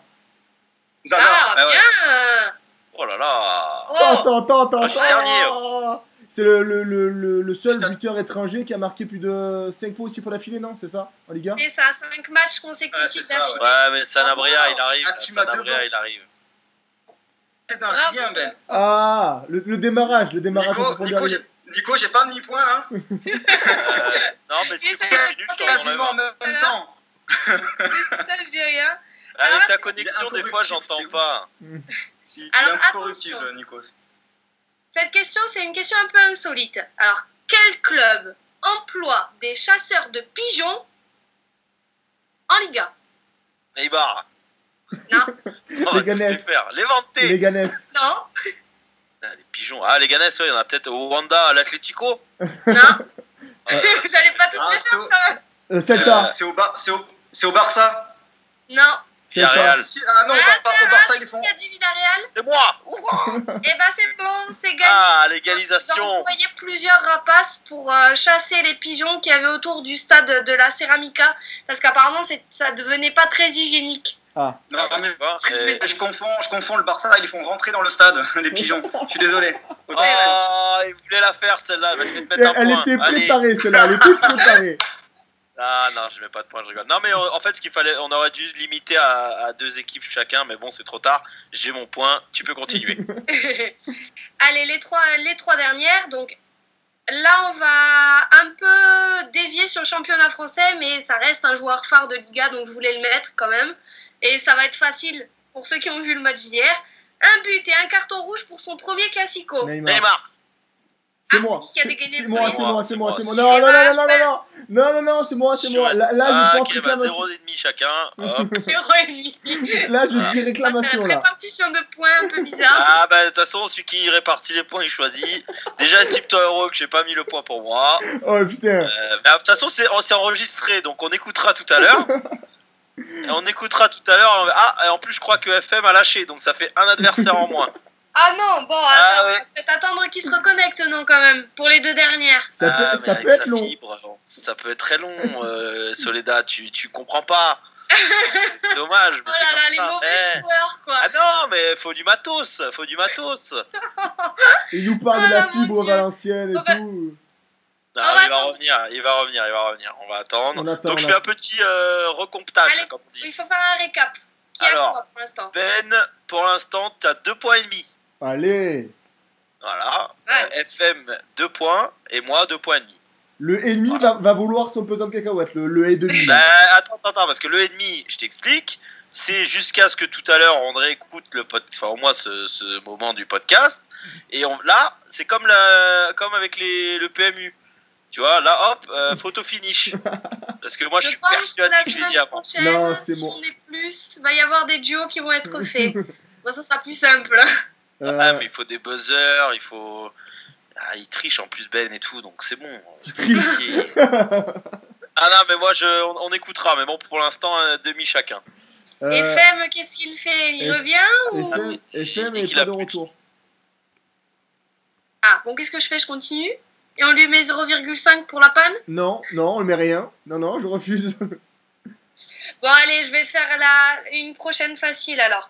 Zaza, ah, ouais. bien Oh là là Oh, Attends, attends, attends, Ah, attends. C'est le, le, le, le, le seul buteur étranger qui a marqué plus de 5 fois ou 6 fois d'affilée, non C'est ça, en Liga C'est ça, 5 matchs Ouais, consécutifs c'est ça, d'affilée. Ouais, mais Sanabria, Oh, il arrive. ah, tu m'as Sanabria, il arrive. C'est un rien, Ben. Ah, le, le démarrage, le démarrage Nico. Nico, j'ai- Nico, j'ai pas mis point, hein. [laughs] Euh, non, mais t'en Quasiment en même temps. Juste ça, je dis rien. Avec ta connexion, des fois, incorruptible, j'entends c'est pas. Il, il Alors, est incorruptible, attention. Nikos. Cette question, c'est une question un peu insolite. Alors, quel club emploie des chasseurs de pigeons en Liga? Neymar. Non. [laughs] Oh, Les Ganes. Super. Les vantés. Les Ganes. Non Ah, les pigeons. Ah, les Ganes, ouais, il y en a peut-être au Rwanda, à l'Atlético. Non [laughs] Vous allez pas tous Ah, les c'est savoir au- quand même. Euh, Celta. C'est au, Bar- c'est au, c'est au Barça? Non. Villarreal. Si- Ah non, au, Ah, Bar- au Barça, ils font. Qui a dit Villarreal C'est moi. Eh ben c'est bon, c'est gagné. Ah, Ils ont légalisation. envoyé plusieurs rapaces pour euh, chasser les pigeons qu'il y avait autour du stade de la Ceramica parce qu'apparemment c'est- ça devenait pas très hygiénique. Ah, Non, mais C'est- et- je confonds, je confonds le Barça, ils font rentrer dans le stade, [laughs] les pigeons. Je suis désolé. Autant- Oh, il voulait la faire celle-là. Je vais te mettre elle, un elle point. était Allez. préparée, celle-là. Elle était [laughs] préparée. Ah non, je mets pas de point, je rigole. Non, mais en fait, ce qu'il fallait, on aurait dû limiter à, à deux équipes chacun, mais bon, c'est trop tard. J'ai mon point, tu peux continuer. [laughs] [laughs] Allez, les trois, les trois dernières. Donc là, on va un peu dévier sur le championnat français, mais ça reste un joueur phare de Liga, donc je voulais le mettre quand même. Et ça va être facile pour ceux qui ont vu le match d'hier. Un but et un carton rouge pour son premier classico. Neymar. Neymar. C'est Ah, moi. C'est moi, c'est moi, c'est moi, c'est moi. C'est Non, non, non, non, non, non. Non, non, non, c'est moi, c'est moi. Là, je porte bah, réclamation. zéro et demi chacun. Hop. Zéro et demi. Là, je dis réclamation, Une répartition de points un peu bizarre. Ah bah de toute façon celui qui répartit les points il choisit. Déjà estime-toi heureux que j'ai pas mis le point pour moi. Oh, putain. Euh, mais, de toute façon c'est on s'est enregistré donc on écoutera tout à l'heure. [laughs] Et on écoutera tout à l'heure. Ah et en plus je crois que FM a lâché donc ça fait un adversaire en moins. Ah non, bon, Ah attends, ouais. on va peut-être attendre qu'il se reconnecte, non, quand même, pour les deux dernières. Ça Ah, peut, ça être long. fibre, ça peut être très long euh, Soledad tu, tu comprends pas. [laughs] Dommage. Oh là là, les mauvais Eh. joueurs, quoi. Ah non mais faut du matos, faut du matos. [laughs] Il nous parle de Oh la fibre valencienne Oh et bah- tout. Non, il va revenir, il va revenir, il va revenir. On va attendre. On attend, Donc on je fais un petit euh, recomptage, Allez, comme on dit. Il faut faire un récap. Qui a Alors. quoi pour l'instant? Ben, pour l'instant, tu as deux points et demi. Allez. Voilà. Euh, FM 2 points et moi 2 points et demi. Le ennemi va, va, vouloir son pesant de cacahuètes, le, le et demi. Bah, attends, attends, parce que le et demi, je t'explique, c'est jusqu'à ce que tout à l'heure André écoute le podcast, enfin au moins ce, ce, moment du podcast. Et on, là, c'est comme, la, comme avec les, le PMU. Tu vois, là, hop, euh, [laughs] photo finish. Parce que moi, je, je suis persuadé que, je l'ai dit avant. Non, c'est bon. Si on est plus, il va y avoir des duos qui vont être [laughs] faits. bon, ça sera plus simple. Euh... Ah, mais il faut des buzzers, il faut. Ah, il triche en plus Ben et tout, donc c'est bon. [laughs] ah non, mais moi, je, on, on écoutera, mais bon, pour l'instant, euh, demi chacun. Euh... FM, qu'est-ce qu'il fait? Il F... revient ou... FM, FM et pas de retour. Ah, bon, qu'est-ce que je fais? Je continue? Et on lui met 0,5 pour la panne? Non, non, on ne met rien. Non, non, je refuse. [laughs] bon, allez, je vais faire la... une prochaine facile alors.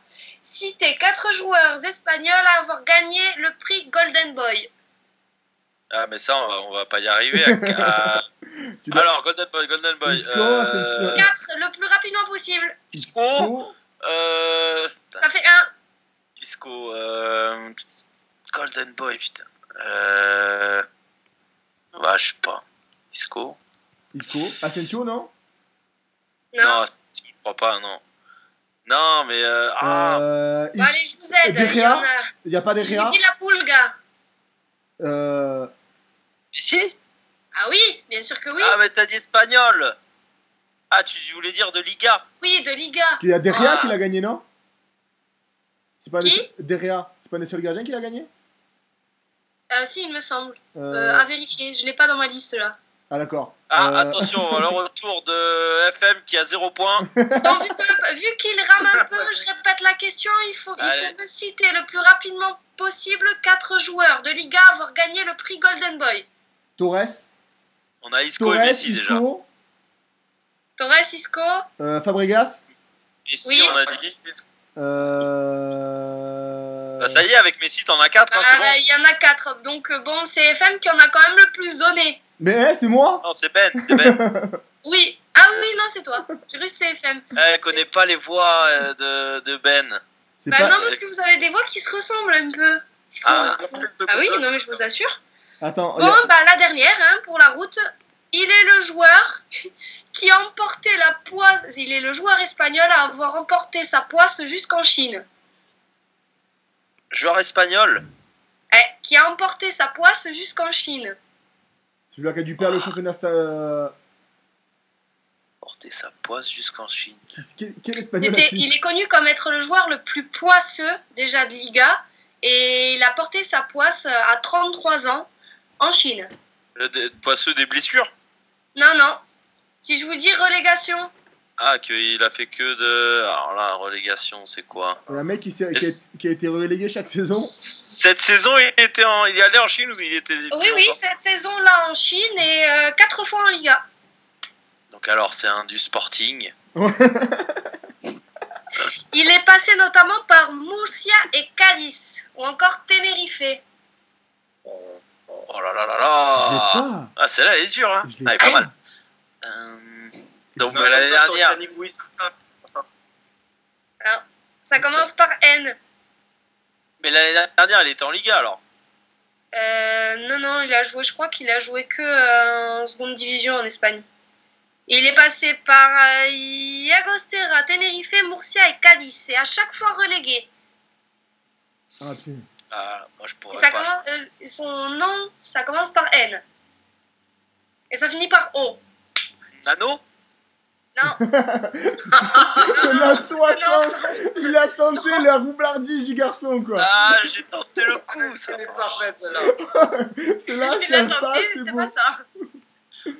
Citez 4 joueurs espagnols à avoir gagné le prix Golden Boy. Ah, mais ça, on va, va pas y arriver. À... [laughs] Alors, Golden Boy, Golden Boy. Isco, euh... 4, le plus rapidement possible. Isco. Euh... Ça fait 1. Isco. Euh... Golden Boy, putain. Euh... Bah, je sais pas. Isco. Isco. Asensio, non? Non. Non, je crois pas, non. Non, mais. Euh... Ah. Euh, bon, allez, je vous aide. Il n'y a... a, pas des Je vous dis la Pulga. Euh. Ici? Ah oui, bien sûr que oui. Ah, mais t'as dit espagnol. Ah, tu voulais dire de Liga Oui, de Liga. Il y a Derrea ah. qui l'a gagné, non? C'est pas qui? Derrea. C'est pas un des seuls gardiens qui l'a gagné? Euh, Si, il me semble. Euh... Euh, à vérifier. Je l'ai pas dans ma liste là. Ah d'accord. Ah euh... attention, le retour de FM qui a 0 points. [laughs] Donc, vu, que, vu qu'il rame un peu, je répète la question, il faut, il faut me citer le plus rapidement possible 4 joueurs de Liga à avoir gagné le prix Golden Boy. Torres. On a Isco Torres, et Messi Isco. déjà. Torres, Isco. Euh, Fabregas. Messi, oui. on a dit. Euh... Bah, ça y est, avec Messi, t'en as 4. Hein, ah, bah, il y en a 4. Donc, bon, c'est FM qui en a quand même le plus donné. Mais c'est moi Non, c'est Ben. ben. [laughs] [laughs] oui. Ah oui, non, c'est toi. J'ai cru que c'était FM. Elle connaît pas les voix euh, de, de Ben. Bah pas... non, parce que vous avez des voix qui se ressemblent un peu. Ah, ah oui, non, mais je vous assure. Attends. Bon, a... bah la dernière, hein, pour la route, il est le joueur [laughs] qui a emporté la poisse. Il est le joueur espagnol à avoir emporté sa poisse jusqu'en Chine. Joueur espagnol eh, Qui a emporté sa poisse jusqu'en Chine. Celui-là qui a dû perdre le championnat. Euh... Sa poisse jusqu'en Chine. Quel, quel espagnol Était, Il est connu comme être le joueur le plus poisseux déjà de Liga. Et il a porté sa poisse à 33 ans en Chine. Le de, poisseux des blessures? Non, non. Si je vous dis relégation. Ah, qu'il a fait que de. Alors là, relégation, c'est quoi? Un mec qui, qui, a, qui, a, été relégué chaque saison Cette saison, il, était en... il est allé en Chine ou il était. Oui, oui, cette saison-là en Chine et euh, 4 fois en Liga. Donc alors, c'est un du sporting. [laughs] il est passé notamment par Murcia et Cadiz, ou encore Tenerife. Oh, oh là là là là Ah, celle-là, elle est dure, hein ah, elle est pas mal. Euh... Donc l'année dernière. Alors, ça commence par N. Mais l'année dernière, il était en Liga alors euh, Non, non, il a joué, je crois qu'il a joué que euh, en seconde division en Espagne. Il est passé par euh, Llagostera, Tenerife, Murcia et Cadiz, et à chaque fois relégué. Ah, putain. Ah, moi je pourrais ça pas. Commence, euh, son nom, ça commence par N. Et ça finit par O. Nano? Non. [laughs] il a 60 Il a tenté la roublardise du garçon, quoi. Ah, j'ai tenté le coup, ça n'est pas fait, celle-là. celle-là, sais pas, c'est bon. Pas ça.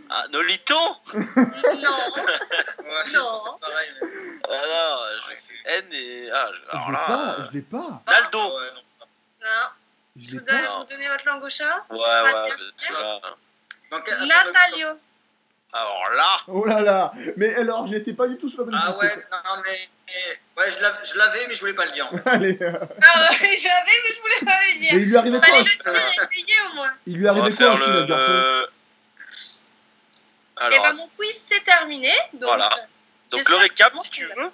Ah, Nolito? Non. [laughs] ouais, non. C'est pareil. Mais... Ah non, je... N et. Ah, je... Alors je l'ai là, pas, euh... je l'ai pas. Naldo Ah, ouais, non. Non. Je Vous pas. vous donnez votre langue au chat? Ouais, ouais, Pas tu vois. Donc, Natalio. Alors là, Oh là là Mais alors, j'étais pas du tout sur la bonne Ah ouais, quoi. non, mais. Ouais, je l'av- je l'avais, mais je voulais pas le dire. en fait. [laughs] Allez, euh, Ah ouais, je l'avais, mais je voulais pas le dire. mais il lui arrivait quoi Fallait le dire au moins. Il lui arrivait quoi en faire Chine à le. ce garçon? Le- Et Alors, bah mon quiz c'est terminé. Donc, Voilà. euh, donc le récap, si tu veux.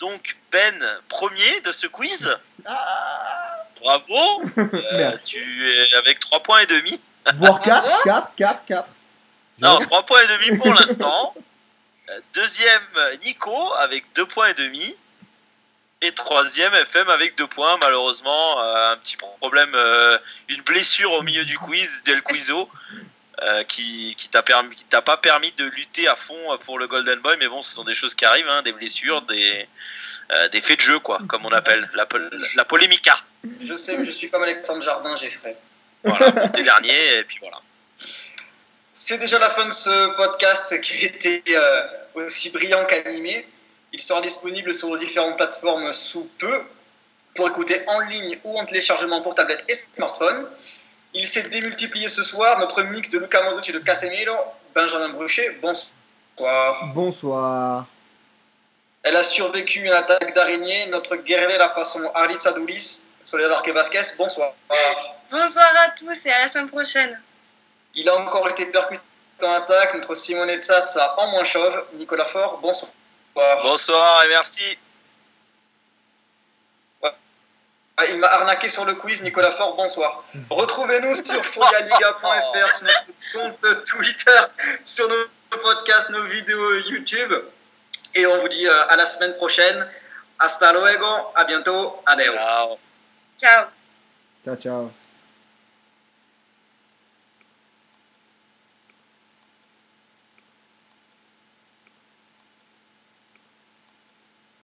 Donc Ben, premier de ce quiz. Ah bravo. [laughs] Merci. Tu es avec 3 points et demi. Voire 4, 4, 4, 4. Non, 3 points et demi pour [laughs] l'instant. Deuxième, Nico avec 2 points et demi. Et troisième, FM avec 2 points. Malheureusement, euh, un petit problème, euh, une blessure au milieu du quiz, Del Quizo, euh, qui, qui t'a pas permis de lutter à fond pour le Golden Boy. Mais bon, ce sont des choses qui arrivent, hein, des blessures, des, des faits de jeu, quoi, comme on appelle, la, la polémica. Je sais, mais je suis comme Alexandre Jardin, j'ai frais. Voilà, t'es dernier, et puis voilà. C'est déjà la fin de ce podcast qui était euh, aussi brillant qu'animé. Il sera disponible sur différentes plateformes sous peu pour écouter en ligne ou en téléchargement pour tablette et smartphone. Il s'est démultiplié ce soir, notre mix de Luca Modric et de Casemiro, Benjamin Bruchet, bonsoir. Bonsoir. Elle a survécu une attaque d'araignée, notre guerrier la façon Arlit Sadoulis, Soledad Vasquez, bonsoir. Bonsoir à tous et à la semaine prochaine. Il a encore été percuté en attaque. Notre Simone Tzatza en moins chauve. Nicolas Faure, bonsoir. Bonsoir et merci. Ah, il m'a arnaqué sur le quiz, Nicolas Faure, bonsoir. Retrouvez-nous sur folialiga.fr, sur notre compte Twitter, sur nos podcasts, nos vidéos YouTube. Et on vous dit euh, à la semaine prochaine. Hasta luego, à bientôt, adieu. Ciao. Ciao, ciao.